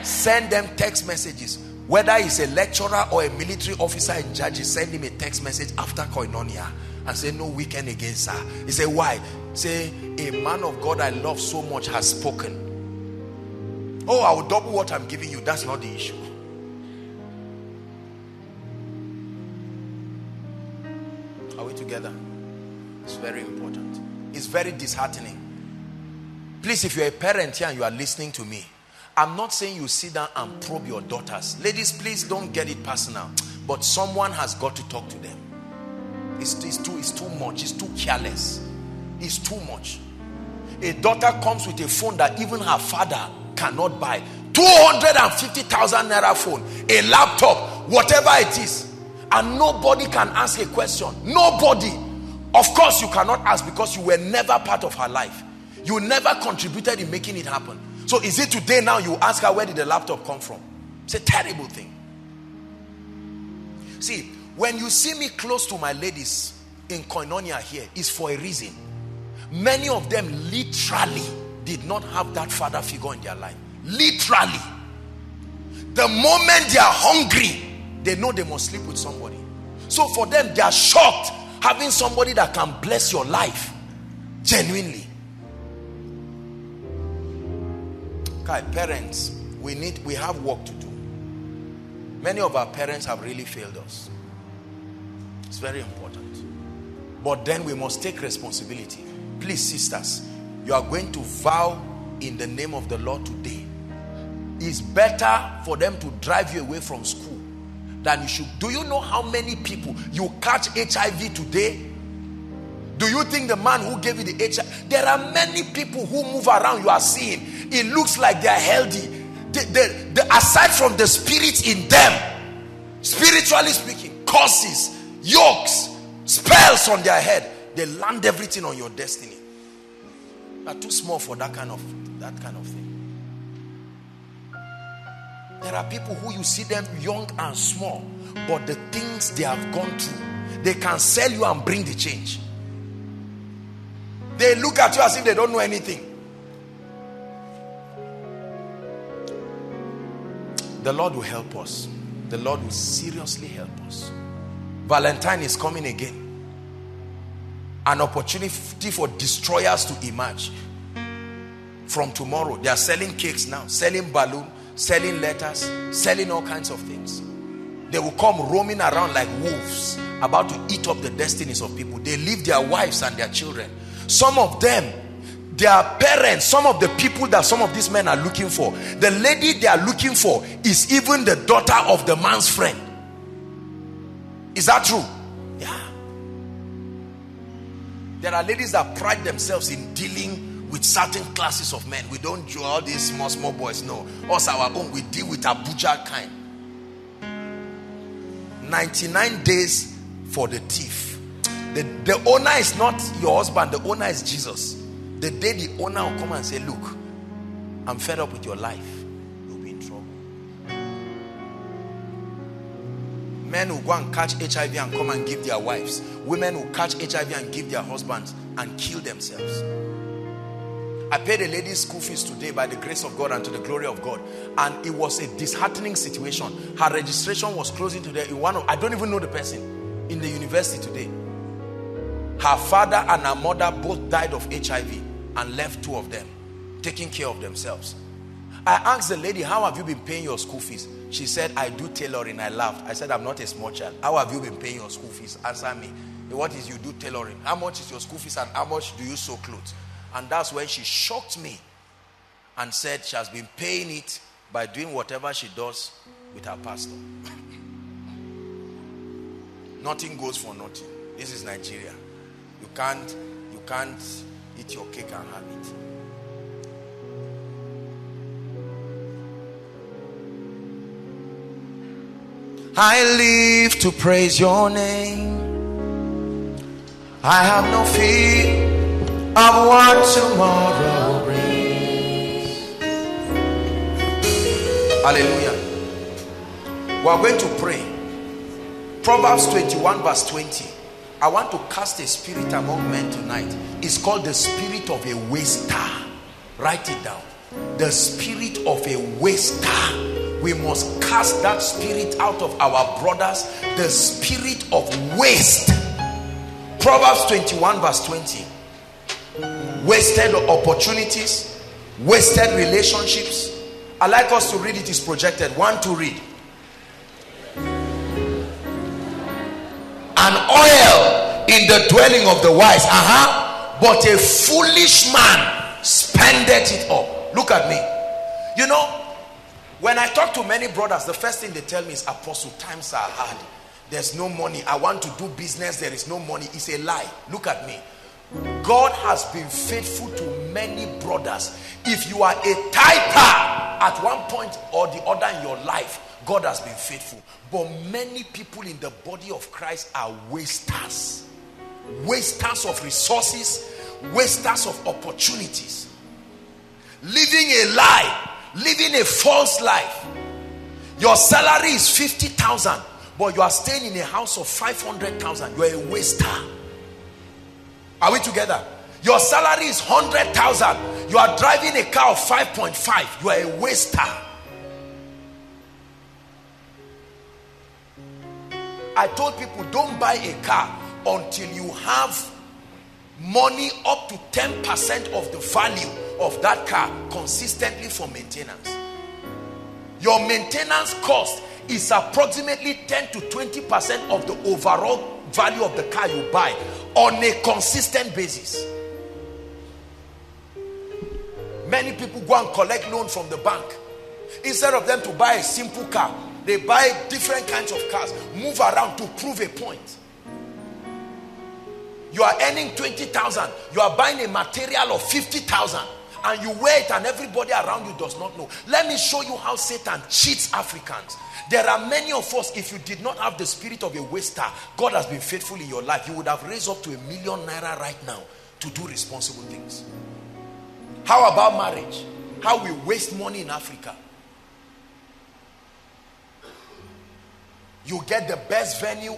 Send them text messages. Whether he's a lecturer or a military officer in charge, send him a text message after koinonia and say, No weekend again, sir. He said, Why? Say, a man of God I love so much has spoken. Oh, I will double what I'm giving you. That's not the issue. Are we together? It's very important. It's very disheartening. Please, if you're a parent here and you are listening to me, I'm not saying you sit down and probe your daughters. Ladies, please don't get it personal. But someone has got to talk to them. It's, it's, too, it's too much. It's too careless is too much. A daughter comes with a phone that even her father cannot buy. 250,000 naira phone, a laptop, whatever it is. And nobody can ask a question. Nobody. Of course, you cannot ask because you were never part of her life. You never contributed in making it happen. So, is it today now you ask her where did the laptop come from? It's a terrible thing. See, when you see me close to my ladies in Koinonia here, is for a reason. Many of them literally did not have that father figure in their life. Literally. The moment they are hungry, they know they must sleep with somebody. So for them, they are shocked having somebody that can bless your life genuinely. Okay, parents, we need we have work to do. Many of our parents have really failed us. It's very important. But then we must take responsibility. Please, sisters, you are going to vow in the name of the Lord today. It's better for them to drive you away from school than you should. Do you know how many people you catch HIV today? Do you think the man who gave you the HIV? There are many people who move around you are seeing. It looks like they are healthy. aside from the spirit in them, spiritually speaking, curses, yokes, spells on their head, they land everything on your destiny. You are too small for that kind of that kind of thing. There are people who you see them young and small, but the things they have gone through, they can sell you and bring the change. They look at you as if they don't know anything. The Lord will help us. The Lord will seriously help us. Valentine is coming again. An opportunity for destroyers to emerge. From tomorrow, they are selling cakes now, selling balloon, selling letters, selling all kinds of things. They will come roaming around like wolves, about to eat up the destinies of people. They leave their wives and their children. Some of them, their parents, some of the people that some of these men are looking for, the lady they are looking for is even the daughter of the man's friend. Is that true? Yeah. There are ladies that pride themselves in dealing with certain classes of men. We don't do all these small, small boys. No. Us, our own, we deal with Abuja kind. 99 days for the thief. The, the owner is not your husband, the owner is Jesus. The day the owner will come and say, Look, I'm fed up with your life, Men will go and catch HIV and come and give their wives. Women will catch HIV and give their husbands and kill themselves. I paid a lady's school fees today by the grace of God and to the glory of God. And it was a disheartening situation. Her registration was closing today in one of, I don't even know the person in the university today. Her father and her mother both died of HIV and left two of them taking care of themselves. I asked the lady, How have you been paying your school fees? She said, I do tailoring. I laughed. I said, I'm not a small child. How have you been paying your school fees? Answer me. What is you do tailoring? How much is your school fees and how much do you sew clothes? And that's when she shocked me and said she has been paying it by doing whatever she does with her pastor. nothing goes for nothing. This is Nigeria. You can't, you can't eat your cake and have it. I live to praise your name. I have no fear of what tomorrow brings. Hallelujah. We are going to pray. Proverbs 21, verse 20. I want to cast a spirit among men tonight. It's called the spirit of a waster. Write it down. The spirit of a waster. We must cast that spirit out of our brothers. The spirit of waste. Proverbs 21, verse 20 wasted opportunities, wasted relationships. I like us to read it is projected. One to read. An oil in the dwelling of the wise. Uh-huh. But a foolish man spendeth it all. Look at me. You know, when I talk to many brothers, the first thing they tell me is, Apostle, times are hard. There's no money. I want to do business. There is no money. It's a lie. Look at me. God has been faithful to many brothers. If you are a typer at one point or the other in your life, God has been faithful. But many people in the body of Christ are wasters. Wasters of resources, wasters of opportunities. Living a lie, living a false life. Your salary is 50,000, but you are staying in a house of 500,000. You are a waster. Are we together? Your salary is 100,000. You are driving a car of 5.5. You are a waster. I told people don't buy a car until you have money up to 10% of the value of that car consistently for maintenance. Your maintenance cost is approximately 10 to 20% of the overall value of the car you buy on a consistent basis. Many people go and collect loan from the bank. Instead of them to buy a simple car, they buy different kinds of cars, move around to prove a point. You are earning 20,000, you are buying a material of 50,000, and you wear it and everybody around you does not know. Let me show you how Satan cheats Africans. There are many of us, if you did not have the spirit of a waster, God has been faithful in your life. You would have raised up to a million naira right now to do responsible things. How about marriage? How we waste money in Africa. You get the best venue,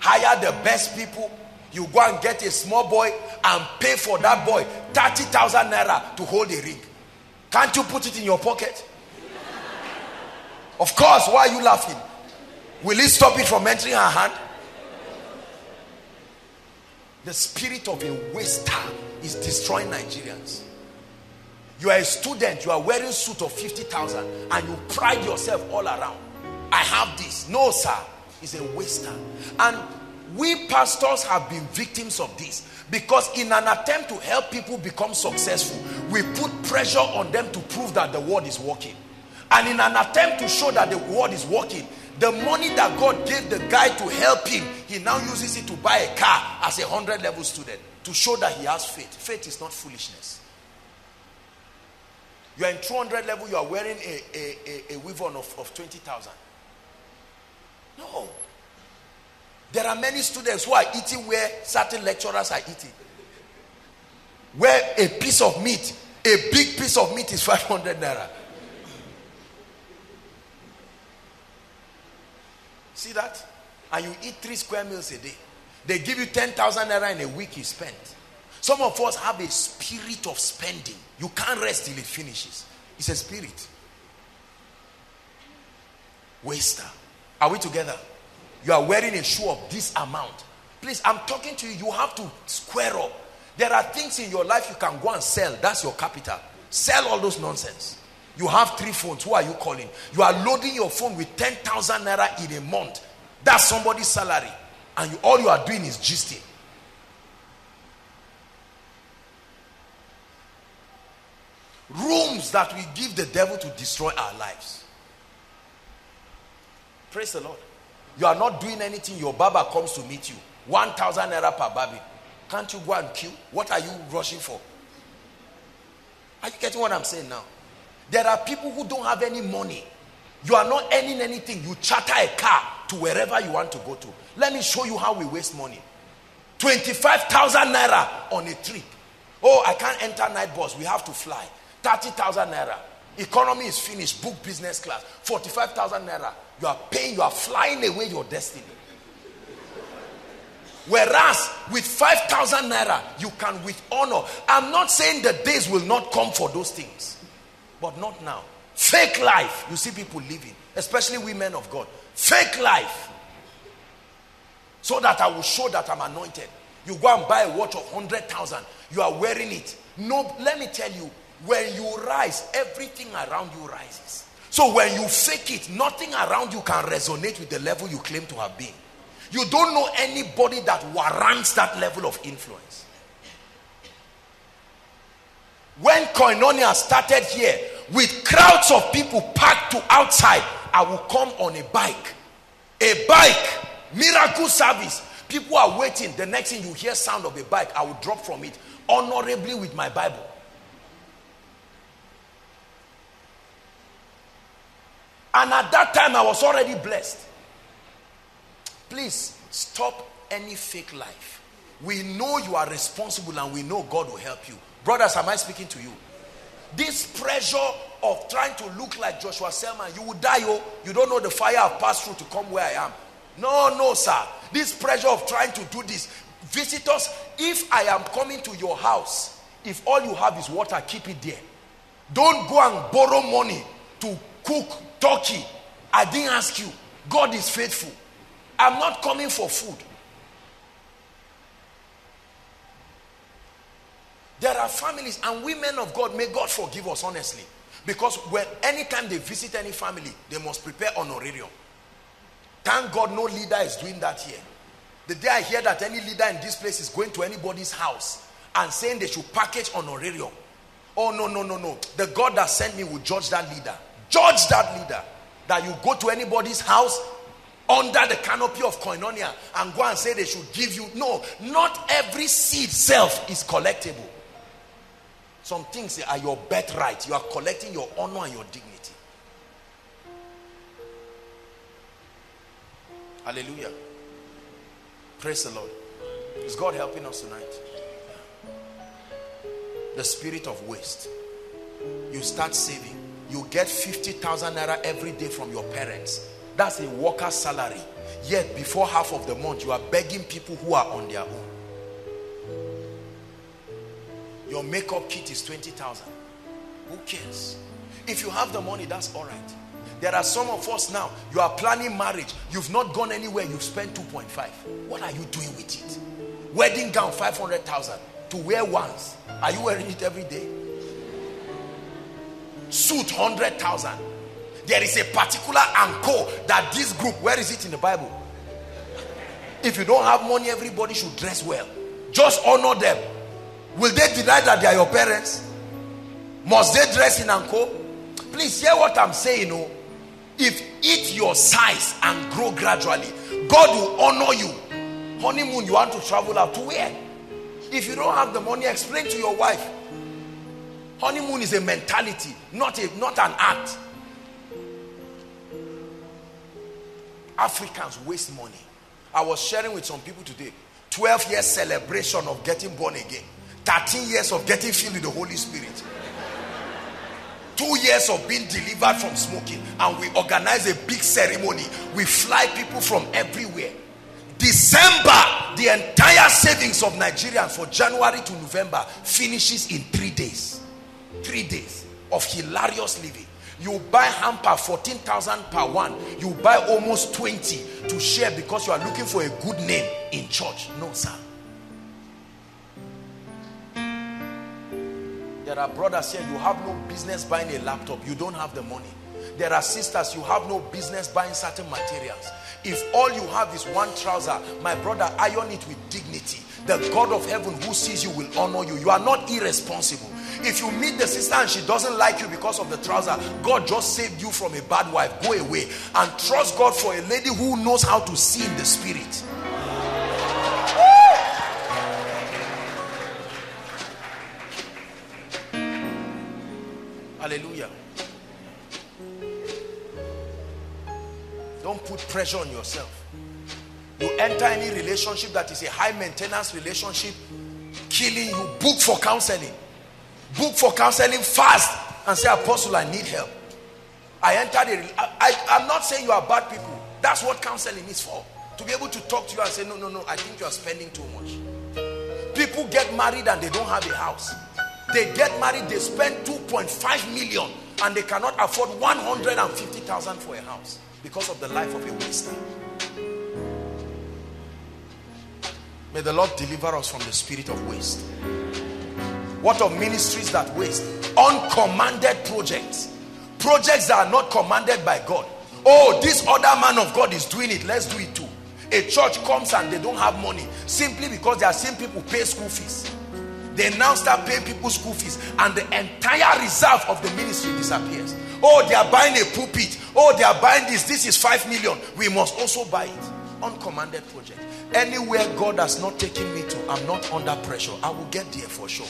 hire the best people. You go and get a small boy and pay for that boy 30,000 naira to hold a ring. Can't you put it in your pocket? Of course, why are you laughing? Will it stop it from entering her hand? The spirit of a waster is destroying Nigerians. You are a student, you are wearing suit of 50,000 and you pride yourself all around. I have this. No, sir. It's a waster. And we pastors have been victims of this because in an attempt to help people become successful, we put pressure on them to prove that the word is working. And in an attempt to show that the word is working, the money that God gave the guy to help him, he now uses it to buy a car as a 100 level student to show that he has faith. Faith is not foolishness. You are in 200 level, you are wearing a, a, a, a of, of 20,000. No. There are many students who are eating where certain lecturers are eating. Where a piece of meat, a big piece of meat is 500 naira. See that? And you eat three square meals a day. They give you 10,000 naira in a week you spend. Some of us have a spirit of spending. You can't rest till it finishes. It's a spirit. Waster. Are we together? You are wearing a shoe of this amount. Please, I'm talking to you. You have to square up. There are things in your life you can go and sell. That's your capital. Sell all those nonsense. You have three phones. Who are you calling? You are loading your phone with 10,000 naira in a month. That's somebody's salary. And you, all you are doing is gisting. Rooms that we give the devil to destroy our lives. Praise the Lord. You are not doing anything. Your barber comes to meet you. 1,000 naira per baby. Can't you go and queue? What are you rushing for? Are you getting what I'm saying now? There are people who don't have any money. You are not earning anything. You charter a car to wherever you want to go to. Let me show you how we waste money. 25,000 naira on a trip. Oh, I can't enter night bus. We have to fly. 30,000 naira. Economy is finished. Book business class. 45,000 naira. You are paying, you are flying away your destiny. Whereas with 5,000 naira, you can with honor. I'm not saying the days will not come for those things, but not now. Fake life, you see people living, especially women of God. Fake life. So that I will show that I'm anointed. You go and buy a watch of 100,000, you are wearing it. No, let me tell you, when you rise, everything around you rises. So when you fake it, nothing around you can resonate with the level you claim to have been. You don't know anybody that warrants that level of influence. When Koinonia started here, with crowds of people packed to outside, I will come on a bike. A bike, miracle service. People are waiting. The next thing you hear sound of a bike, I will drop from it honorably with my Bible. And at that time, I was already blessed. Please stop any fake life. We know you are responsible and we know God will help you. Brothers, am I speaking to you? This pressure of trying to look like Joshua Selman, you will die. Oh, you don't know the fire I've passed through to come where I am. No, no, sir. This pressure of trying to do this. Visitors, if I am coming to your house, if all you have is water, keep it there. Don't go and borrow money to cook turkey. I didn't ask you. God is faithful. I'm not coming for food. There are families and women of God, may God forgive us honestly. Because when anytime they visit any family, they must prepare honorarium. Thank God no leader is doing that here. The day I hear that any leader in this place is going to anybody's house and saying they should package honorarium. Oh, no, no, no, no. The God that sent me will judge that leader. Judge that leader. That you go to anybody's house under the canopy of koinonia and go and say they should give you. No, not every seed self is collectible. Some things are your birthright. You are collecting your honor and your dignity. Hallelujah. Praise the Lord. Is God helping us tonight? The spirit of waste. You start saving. You get 50,000 naira every day from your parents. That's a worker's salary. Yet before half of the month, you are begging people who are on their own. Your makeup kit is 20,000. Who cares? If you have the money, that's all right. There are some of us now, you are planning marriage. You've not gone anywhere. You've spent 2.5. What are you doing with it? Wedding gown, 500,000 to wear once. Are you wearing it every day? Suit, 100,000. There is a particular anchor that this group, where is it in the Bible? If you don't have money, everybody should dress well. Just honor them. Will they deny that they are your parents? Must they dress in anko? Please hear what I'm saying. Oh. If eat your size and grow gradually, God will honor you. Honeymoon, you want to travel out to where? If you don't have the money, explain to your wife. Honeymoon is a mentality, not, a, not an act. Africans waste money. I was sharing with some people today 12 years celebration of getting born again, 13 years of getting filled with the Holy Spirit, two years of being delivered from smoking, and we organize a big ceremony. We fly people from everywhere. December, the entire savings of Nigerians for January to November finishes in three days. Three days of hilarious living. You buy hamper 14,000 per one. You buy almost 20 to share because you are looking for a good name in church. No, sir. There are brothers here, you have no business buying a laptop. You don't have the money. There are sisters, you have no business buying certain materials. If all you have is one trouser, my brother, iron it with dignity. The God of heaven who sees you will honor you. You are not irresponsible. If you meet the sister and she doesn't like you because of the trouser, God just saved you from a bad wife. Go away and trust God for a lady who knows how to see in the spirit. Hallelujah. Don't put pressure on yourself. You enter any relationship that is a high maintenance relationship, killing you, book for counseling. Book for counseling fast and say, Apostle, I need help. I entered. I, I'm not saying you are bad people. That's what counseling is for. To be able to talk to you and say, No, no, no, I think you are spending too much. People get married and they don't have a house. They get married, they spend 2.5 million and they cannot afford 150,000 for a house because of the life of a waster. May the Lord deliver us from the spirit of waste. What of ministries that waste? Uncommanded projects. Projects that are not commanded by God. Oh, this other man of God is doing it. Let's do it too. A church comes and they don't have money simply because they are seeing people pay school fees. They now start paying people school fees and the entire reserve of the ministry disappears. Oh, they are buying a pulpit. Oh, they are buying this. This is five million. We must also buy it. Uncommanded project. Anywhere God has not taken me to, I'm not under pressure. I will get there for sure.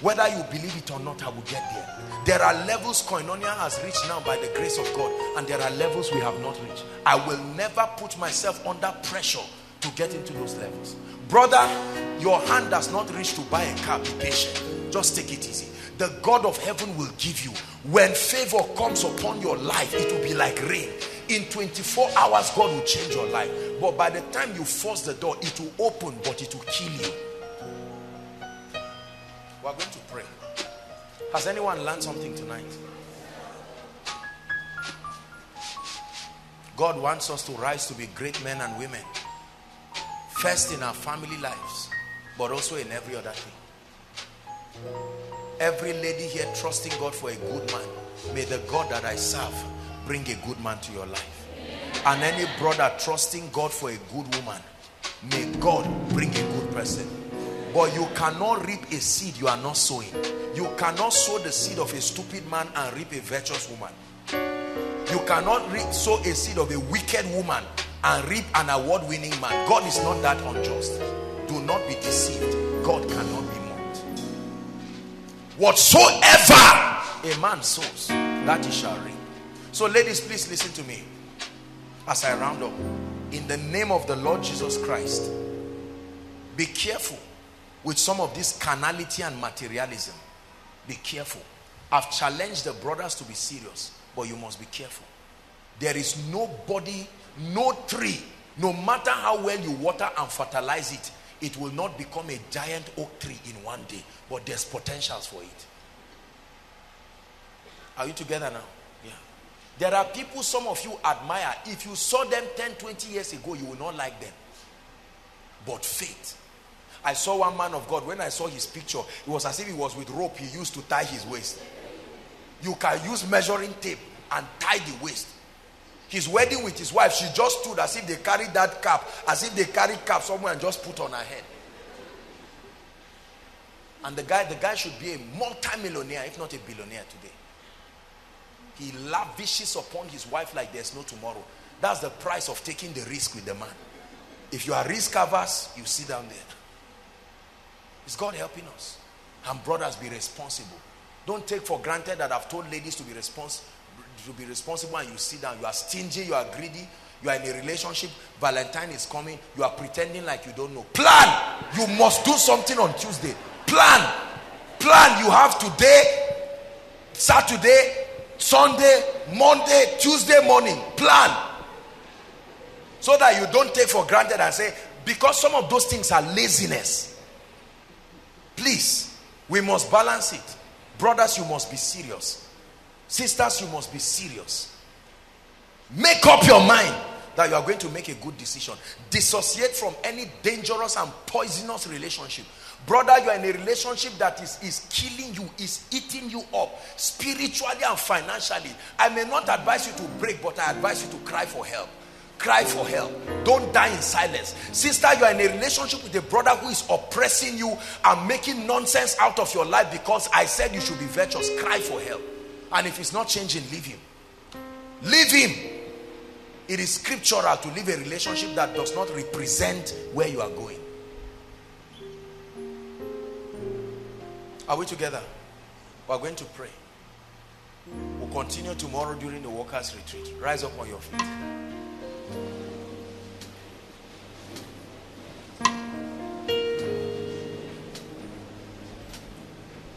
Whether you believe it or not, I will get there. There are levels Koinonia has reached now by the grace of God, and there are levels we have not reached. I will never put myself under pressure to get into those levels. Brother, your hand does not reach to buy a car. Be patient. Just take it easy. The God of heaven will give you. When favor comes upon your life, it will be like rain. In 24 hours, God will change your life. But by the time you force the door, it will open, but it will kill you. We are going to pray. Has anyone learned something tonight? God wants us to rise to be great men and women. First in our family lives, but also in every other thing. Every lady here trusting God for a good man. May the God that I serve bring a good man to your life. And any brother trusting God for a good woman, may God bring a good person. But you cannot reap a seed you are not sowing. You cannot sow the seed of a stupid man and reap a virtuous woman. You cannot reap, sow a seed of a wicked woman and reap an award-winning man. God is not that unjust. Do not be deceived. God cannot be mocked. Whatsoever a man sows, that he shall reap. So, ladies, please listen to me as I round up. In the name of the Lord Jesus Christ, be careful with some of this carnality and materialism. Be careful. I've challenged the brothers to be serious, but you must be careful. There is nobody, no tree, no matter how well you water and fertilize it, it will not become a giant oak tree in one day, but there's potentials for it. Are you together now? Yeah. There are people some of you admire. If you saw them 10, 20 years ago, you will not like them. But faith. I saw one man of God, when I saw his picture, it was as if he was with rope he used to tie his waist. You can use measuring tape and tie the waist. His wedding with his wife, she just stood as if they carried that cap, as if they carried cap somewhere and just put on her head. And the guy, the guy should be a multi-millionaire, if not a billionaire today. He lavishes upon his wife like there's no tomorrow. That's the price of taking the risk with the man. If you are risk averse, you sit down there. Is God helping us? And brothers, be responsible. Don't take for granted that I've told ladies to be responsible to be responsible and you sit down. You are stingy, you are greedy, you are in a relationship. Valentine is coming. You are pretending like you don't know. Plan. You must do something on Tuesday. Plan. Plan. You have today, Saturday, Sunday, Monday, Tuesday morning. Plan. So that you don't take for granted and say, because some of those things are laziness. Please, we must balance it. Brothers, you must be serious. Sisters, you must be serious. Make up your mind that you are going to make a good decision. Dissociate from any dangerous and poisonous relationship. Brother, you are in a relationship that is, is killing you, is eating you up spiritually and financially. I may not advise you to break, but I advise you to cry for help. Cry for help. Don't die in silence. Sister, you are in a relationship with a brother who is oppressing you and making nonsense out of your life because I said you should be virtuous. Cry for help. And if it's not changing, leave him. Leave him. It is scriptural to live a relationship that does not represent where you are going. Are we together? We're going to pray. We'll continue tomorrow during the workers' retreat. Rise up on your feet.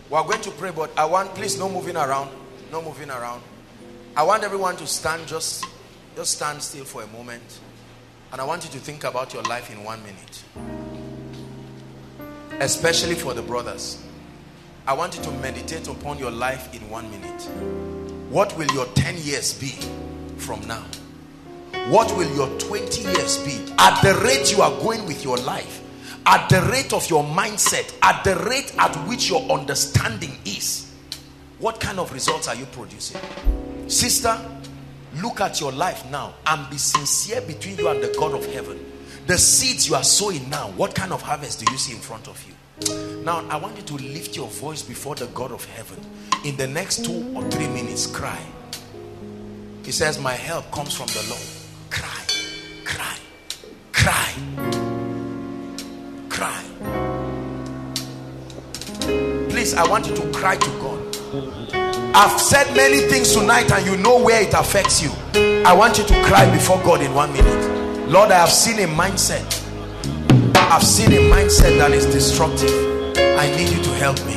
We're going to pray, but I want, please, no moving around. No moving around. I want everyone to stand, just, just stand still for a moment. And I want you to think about your life in one minute. Especially for the brothers. I want you to meditate upon your life in one minute. What will your 10 years be from now? What will your 20 years be? At the rate you are going with your life, at the rate of your mindset, at the rate at which your understanding is, what kind of results are you producing? Sister, look at your life now and be sincere between you and the God of heaven. The seeds you are sowing now, what kind of harvest do you see in front of you? Now, I want you to lift your voice before the God of heaven. In the next two or three minutes, cry. He says, My help comes from the Lord. Cry, cry, cry, cry. Please, I want you to cry to God. I've said many things tonight, and you know where it affects you. I want you to cry before God in one minute. Lord, I have seen a mindset I've seen a mindset that is destructive. I need you to help me.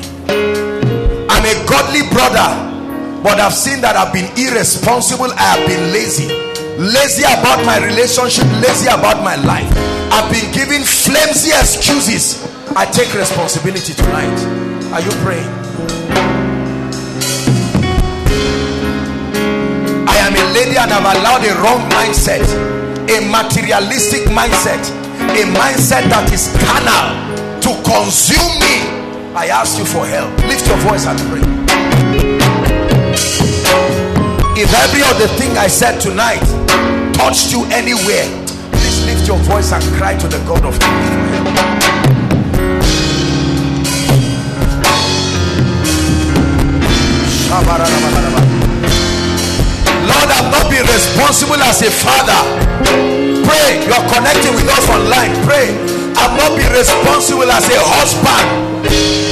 I'm a godly brother, but I've seen that I've been irresponsible. I have been lazy. Lazy about my relationship, lazy about my life. I've been giving flimsy excuses. I take responsibility tonight. Are you praying? I am a lady and I've allowed a wrong mindset, a materialistic mindset a mindset that is carnal to consume me i ask you for help lift your voice and pray if every other thing i said tonight touched you anywhere please lift your voice and cry to the god of heaven Lord, I've not been responsible as a father Pray. You are connecting with us online. Pray. I'm not be responsible as a husband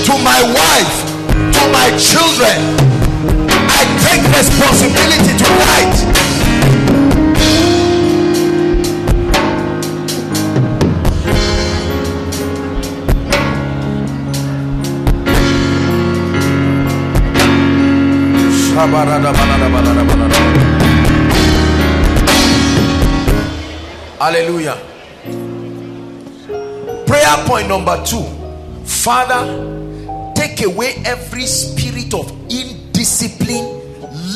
to my wife. to my children. I take responsibility tonight. Hallelujah. Prayer point number two Father, take away every spirit of indiscipline,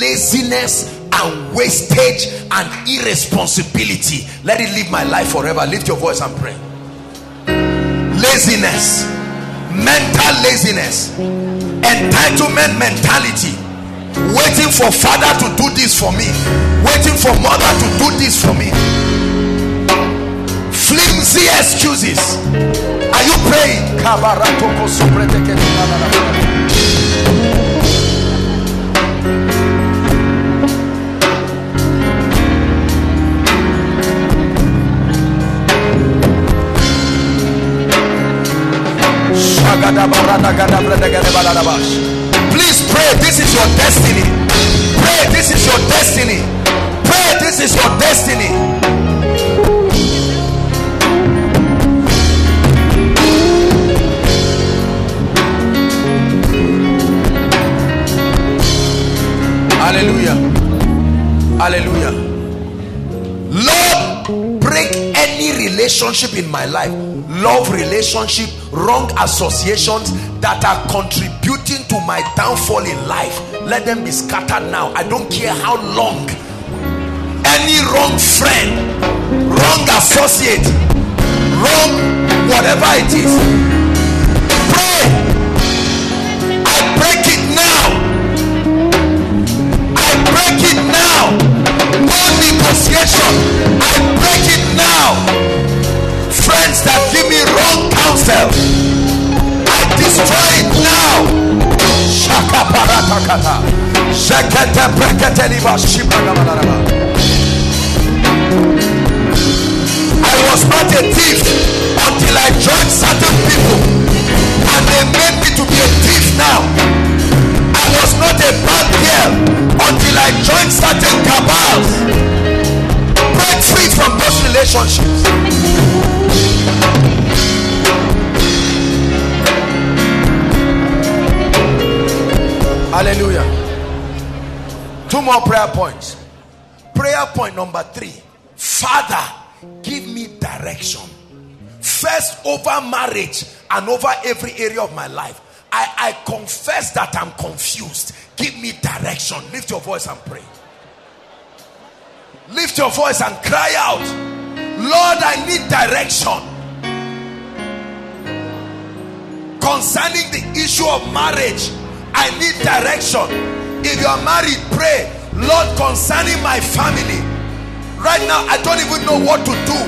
laziness, and wastage and irresponsibility. Let it leave my life forever. Lift your voice and pray. Laziness, mental laziness, entitlement mentality waiting for father to do this for me. Waiting for mother to do this for me. Flimsy excuses. Are you praying Please pray. This is your destiny. Pray. This is your destiny. Pray. This is your destiny. Hallelujah. Hallelujah. Lord, relationship in my life, love relationship, wrong associations that are contributing to my downfall in life. Let them be scattered now. I don't care how long. Any wrong friend, wrong associate, wrong whatever it is. Pray. I break it now. I break it now. No negotiation. I break it now. Friends that give me wrong counsel. I destroy it now. Shaka paratakata. Shekete brekete liba shibragamadadaba. I was not a thief until I joined certain people and they made me to be a thief now. I was not a bad girl until I joined certain cabals. Break free from those relationships. Hallelujah. Two more prayer points. Prayer point number three Father, give me direction. First, over marriage and over every area of my life. I, I confess that I'm confused. Give me direction. Lift your voice and pray. Lift your voice and cry out, Lord, I need direction concerning the issue of marriage. I need direction. If you are married, pray, Lord, concerning my family. Right now, I don't even know what to do.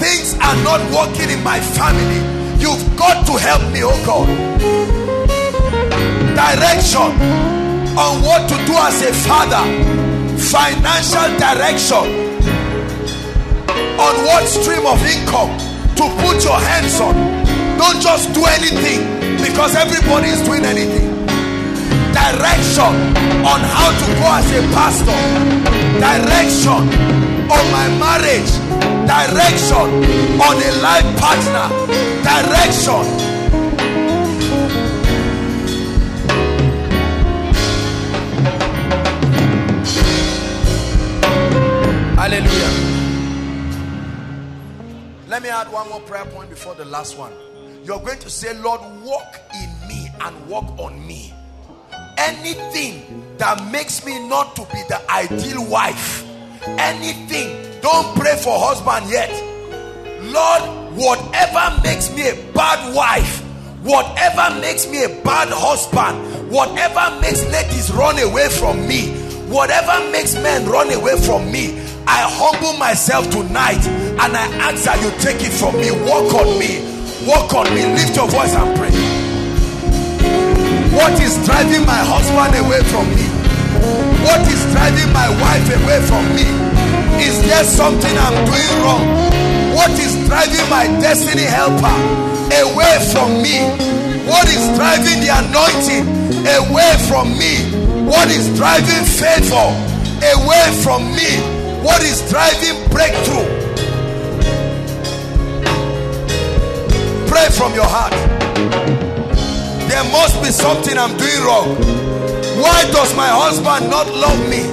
Things are not working in my family. You've got to help me, oh God. Direction on what to do as a father, financial direction on what stream of income to put your hands on. Don't just do anything because everybody is doing anything direction on how to go as a pastor, direction on my marriage, direction on a life partner, direction. Hallelujah. Let me add one more prayer point before the last one. You're going to say, Lord, walk in me and walk on me. Anything that makes me not to be the ideal wife anything don't pray for husband yet. Lord whatever makes me a bad wife whatever makes me a bad husband whatever makes ladies run away from me whatever makes men run away from me i humble myself tonight and i ask that you take it from me walk on me walk on me lift your voice and pray what is driving my husband away from me? What is driving my wife away from me? Is there something I'm doing wrong? What is driving my destiny helper away from me? What is driving the anointing away from me? What is driving favor away from me? What is driving breakthrough? Pray from your heart. There must be something I'm doing wrong. Why does my husband not love me?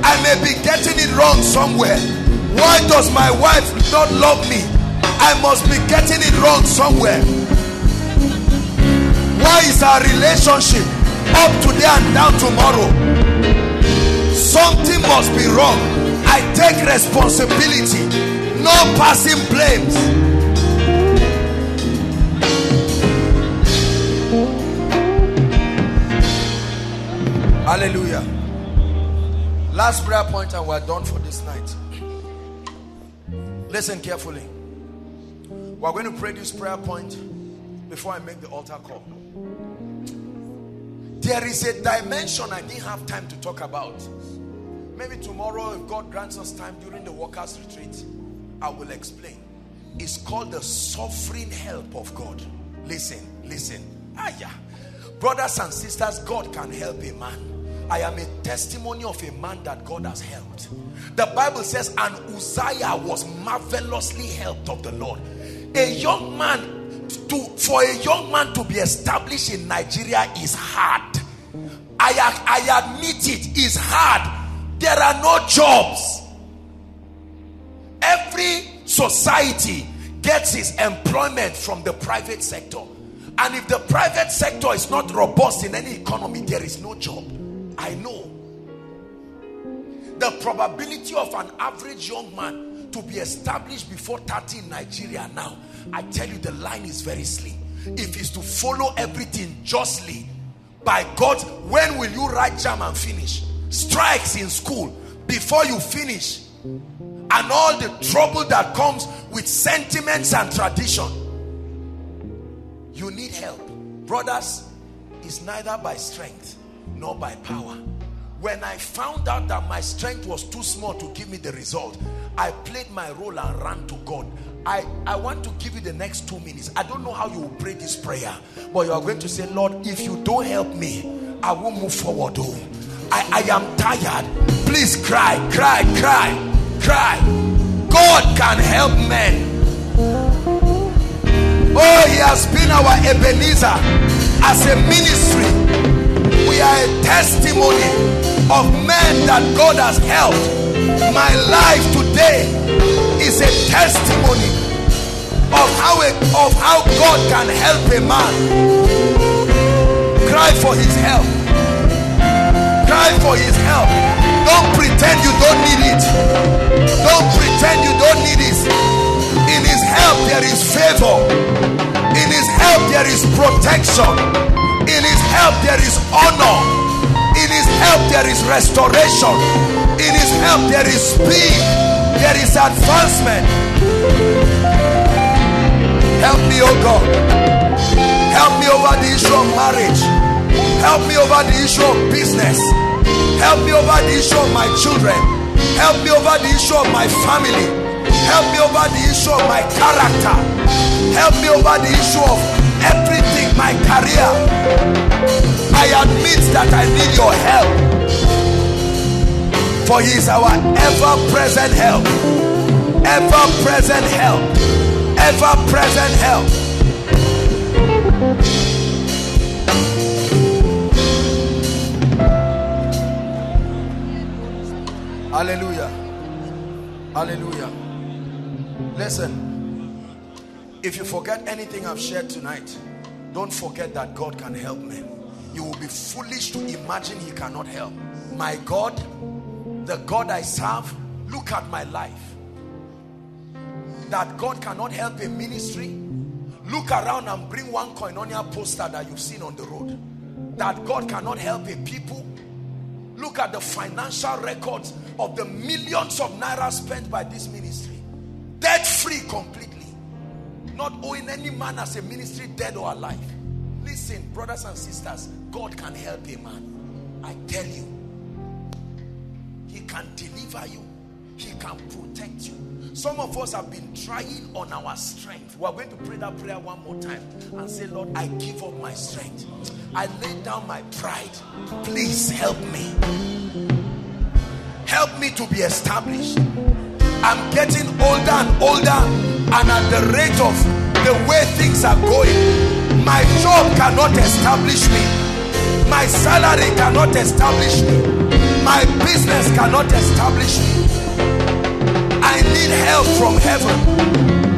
I may be getting it wrong somewhere. Why does my wife not love me? I must be getting it wrong somewhere. Why is our relationship up today and down tomorrow? Something must be wrong. I take responsibility. No passing blames. Hallelujah. Last prayer point, and we're done for this night. Listen carefully. We're going to pray this prayer point before I make the altar call. There is a dimension I didn't have time to talk about. Maybe tomorrow, if God grants us time during the workers' retreat, I will explain. It's called the sovereign help of God. Listen, listen. Ah, yeah. Brothers and sisters, God can help a man. I am a testimony of a man that God has helped. The Bible says, and Uzziah was marvelously helped of the Lord. A young man to for a young man to be established in Nigeria is hard. I, I admit it is hard. There are no jobs. Every society gets its employment from the private sector. And if the private sector is not robust in any economy, there is no job. I know. The probability of an average young man to be established before 30 in Nigeria now I tell you, the line is very slim. If it's to follow everything justly, by God, when will you write JAMB and finish? Strikes in school before you finish, and all the trouble that comes with sentiments and tradition. You need help, brothers. Is neither by strength nor by power. When I found out that my strength was too small to give me the result, I played my role and ran to God. I, I want to give you the next two minutes. I don't know how you will pray this prayer, but you are going to say, Lord, if you don't help me, I will move forward. Oh, I, I am tired. Please cry, cry, cry, cry. God can help men. Oh, He has been our Ebenezer as a ministry. We are a testimony of men that God has helped. My life today is a testimony of how, a, of how God can help a man. Cry for his help. Cry for his help. Don't pretend you don't need it. Don't pretend you don't need it. In his help, there is favor. In his help, there is protection. In his help, there is honor. In his help, there is restoration. In his help, there is speed there is advancement. Help me, oh God. Help me over the issue of marriage. Help me over the issue of business. Help me over the issue of my children. Help me over the issue of my family. Help me over the issue of my character. Help me over the issue of everything, my career. I admit that I need your help for he is our ever present help. Ever present help. Ever present help. Hallelujah. Hallelujah. Listen, if you forget anything I've shared tonight, don't forget that God can help me. You will be foolish to imagine He cannot help. My God the God I serve, look at my life. That God cannot help a ministry. Look around and bring one koinonia poster that you've seen on the road. That God cannot help a people. Look at the financial records of the millions of naira spent by this ministry. Debt free completely. Not owing any man as a ministry dead or alive. Listen, brothers and sisters, God can help a man. I tell you, he can deliver you. He can protect you. Some of us have been trying on our strength. We are going to pray that prayer one more time and say, Lord, I give up my strength. I lay down my pride. Please help me. Help me to be established. I'm getting older and older, and at the rate of the way things are going, my job cannot establish me, my salary cannot establish me, my business cannot establish me. I need help from heaven.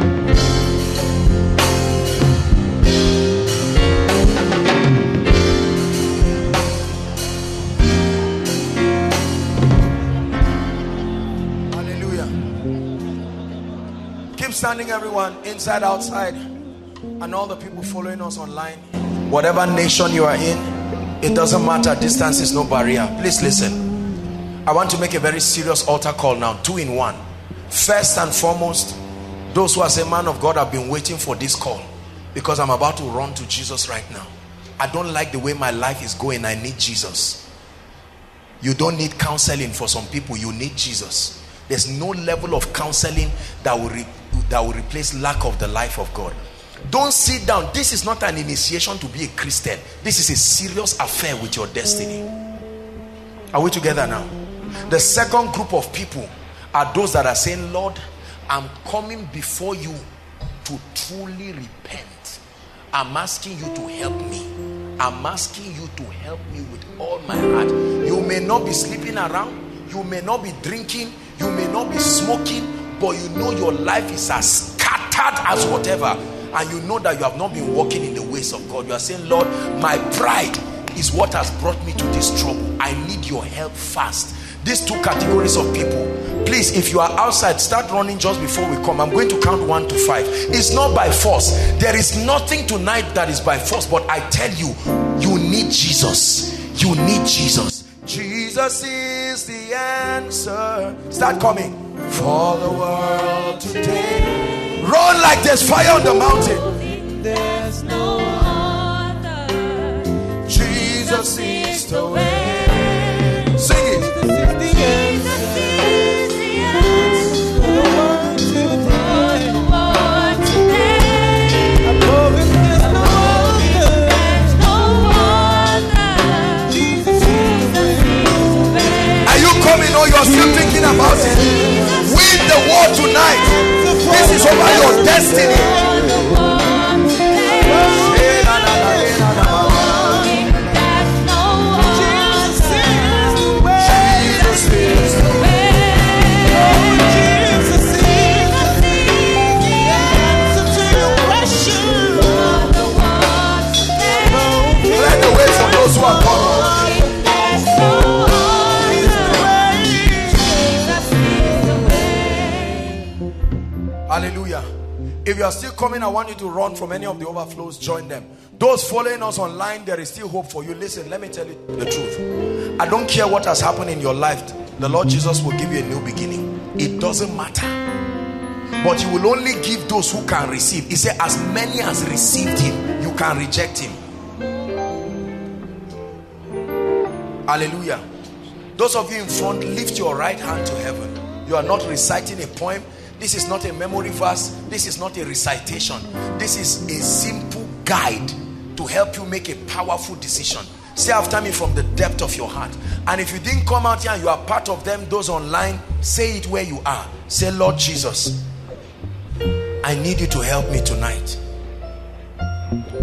Standing, everyone, inside, outside, and all the people following us online. Whatever nation you are in, it doesn't matter. Distance is no barrier. Please listen. I want to make a very serious altar call now, two in one. First and foremost, those who are saying, Man of God, I've been waiting for this call because I'm about to run to Jesus right now. I don't like the way my life is going. I need Jesus. You don't need counseling for some people, you need Jesus. There's no level of counseling that will that will replace lack of the life of God. Don't sit down. This is not an initiation to be a Christian. This is a serious affair with your destiny. Are we together now? The second group of people are those that are saying, Lord, I'm coming before you to truly repent. I'm asking you to help me. I'm asking you to help me with all my heart. You may not be sleeping around, you may not be drinking, you may not be smoking, but you know your life is as scattered as whatever. And you know that you have not been walking in the ways of God. You are saying Lord my pride is what has brought me to this trouble. I need your help fast. These two categories of people please if you are outside start running just before we come. I'm going to count one to five. It's not by force. There is nothing tonight that is by force but i tell you you need jesus. You need jesus. Jesus is the answer. Start coming for the world today. Run like there's fire on the mountain. There's no other. Jesus is the way. Sing it. Are you coming or you're still thinking about it? The war tonight. This is over your destiny. Coming, I want you to run from any of the overflows, join them. Those following us online, there is still hope for you. Listen, let me tell you the truth. I don't care what has happened in your life, the Lord Jesus will give you a new beginning. It doesn't matter. But He will only give those who can receive. He said, As many as received Him, you can reject Him. Hallelujah. Those of you in front, lift your right hand to heaven. You are not reciting a poem this is not a memory verse. This is not a recitation. This is a simple guide to help you make a powerful decision. Say after me from the depth of your heart. And if you didn't come out here and you are part of them, those online, say it where you are. Say, Lord Jesus, I need you to help me tonight.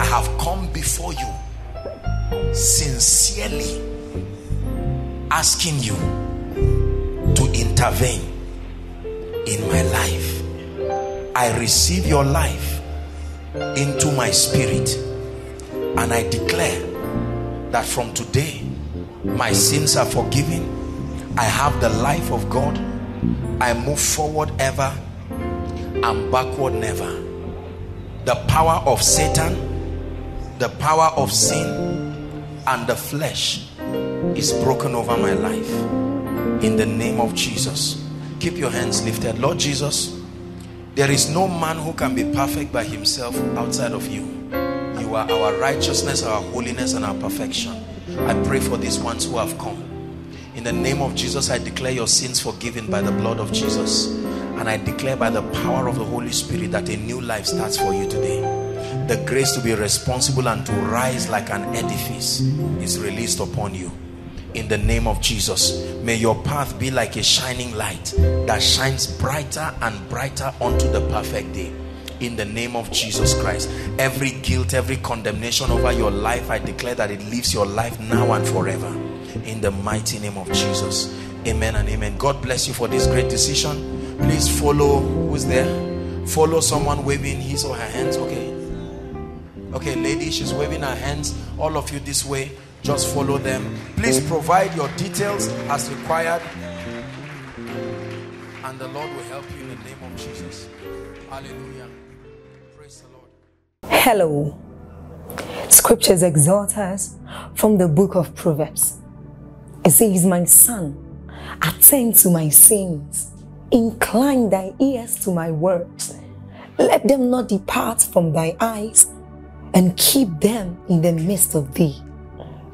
I have come before you sincerely asking you to intervene in my life. I receive your life into my spirit and I declare that from today my sins are forgiven. I have the life of God. I move forward ever and backward never. The power of Satan, the power of sin, and the flesh is broken over my life. In the name of Jesus. Keep your hands lifted. Lord Jesus, there is no man who can be perfect by himself outside of you. You are our righteousness, our holiness, and our perfection. I pray for these ones who have come. In the name of Jesus, I declare your sins forgiven by the blood of Jesus. And I declare by the power of the Holy Spirit that a new life starts for you today. The grace to be responsible and to rise like an edifice is released upon you. In the name of Jesus, may your path be like a shining light that shines brighter and brighter unto the perfect day in the name of Jesus Christ. Every guilt, every condemnation over your life, I declare that it leaves your life now and forever. In the mighty name of Jesus. Amen and amen. God bless you for this great decision. Please follow who's there. Follow someone waving his or her hands. Okay. Okay, lady, she's waving her hands. All of you this way. Just follow them. Please provide your details as required. And the Lord will help you in the name of Jesus. Hallelujah. Praise the Lord. Hello. Scriptures exhort us from the book of Proverbs. It says, My son, attend to my sins, incline thy ears to my words. Let them not depart from thy eyes, and keep them in the midst of thee.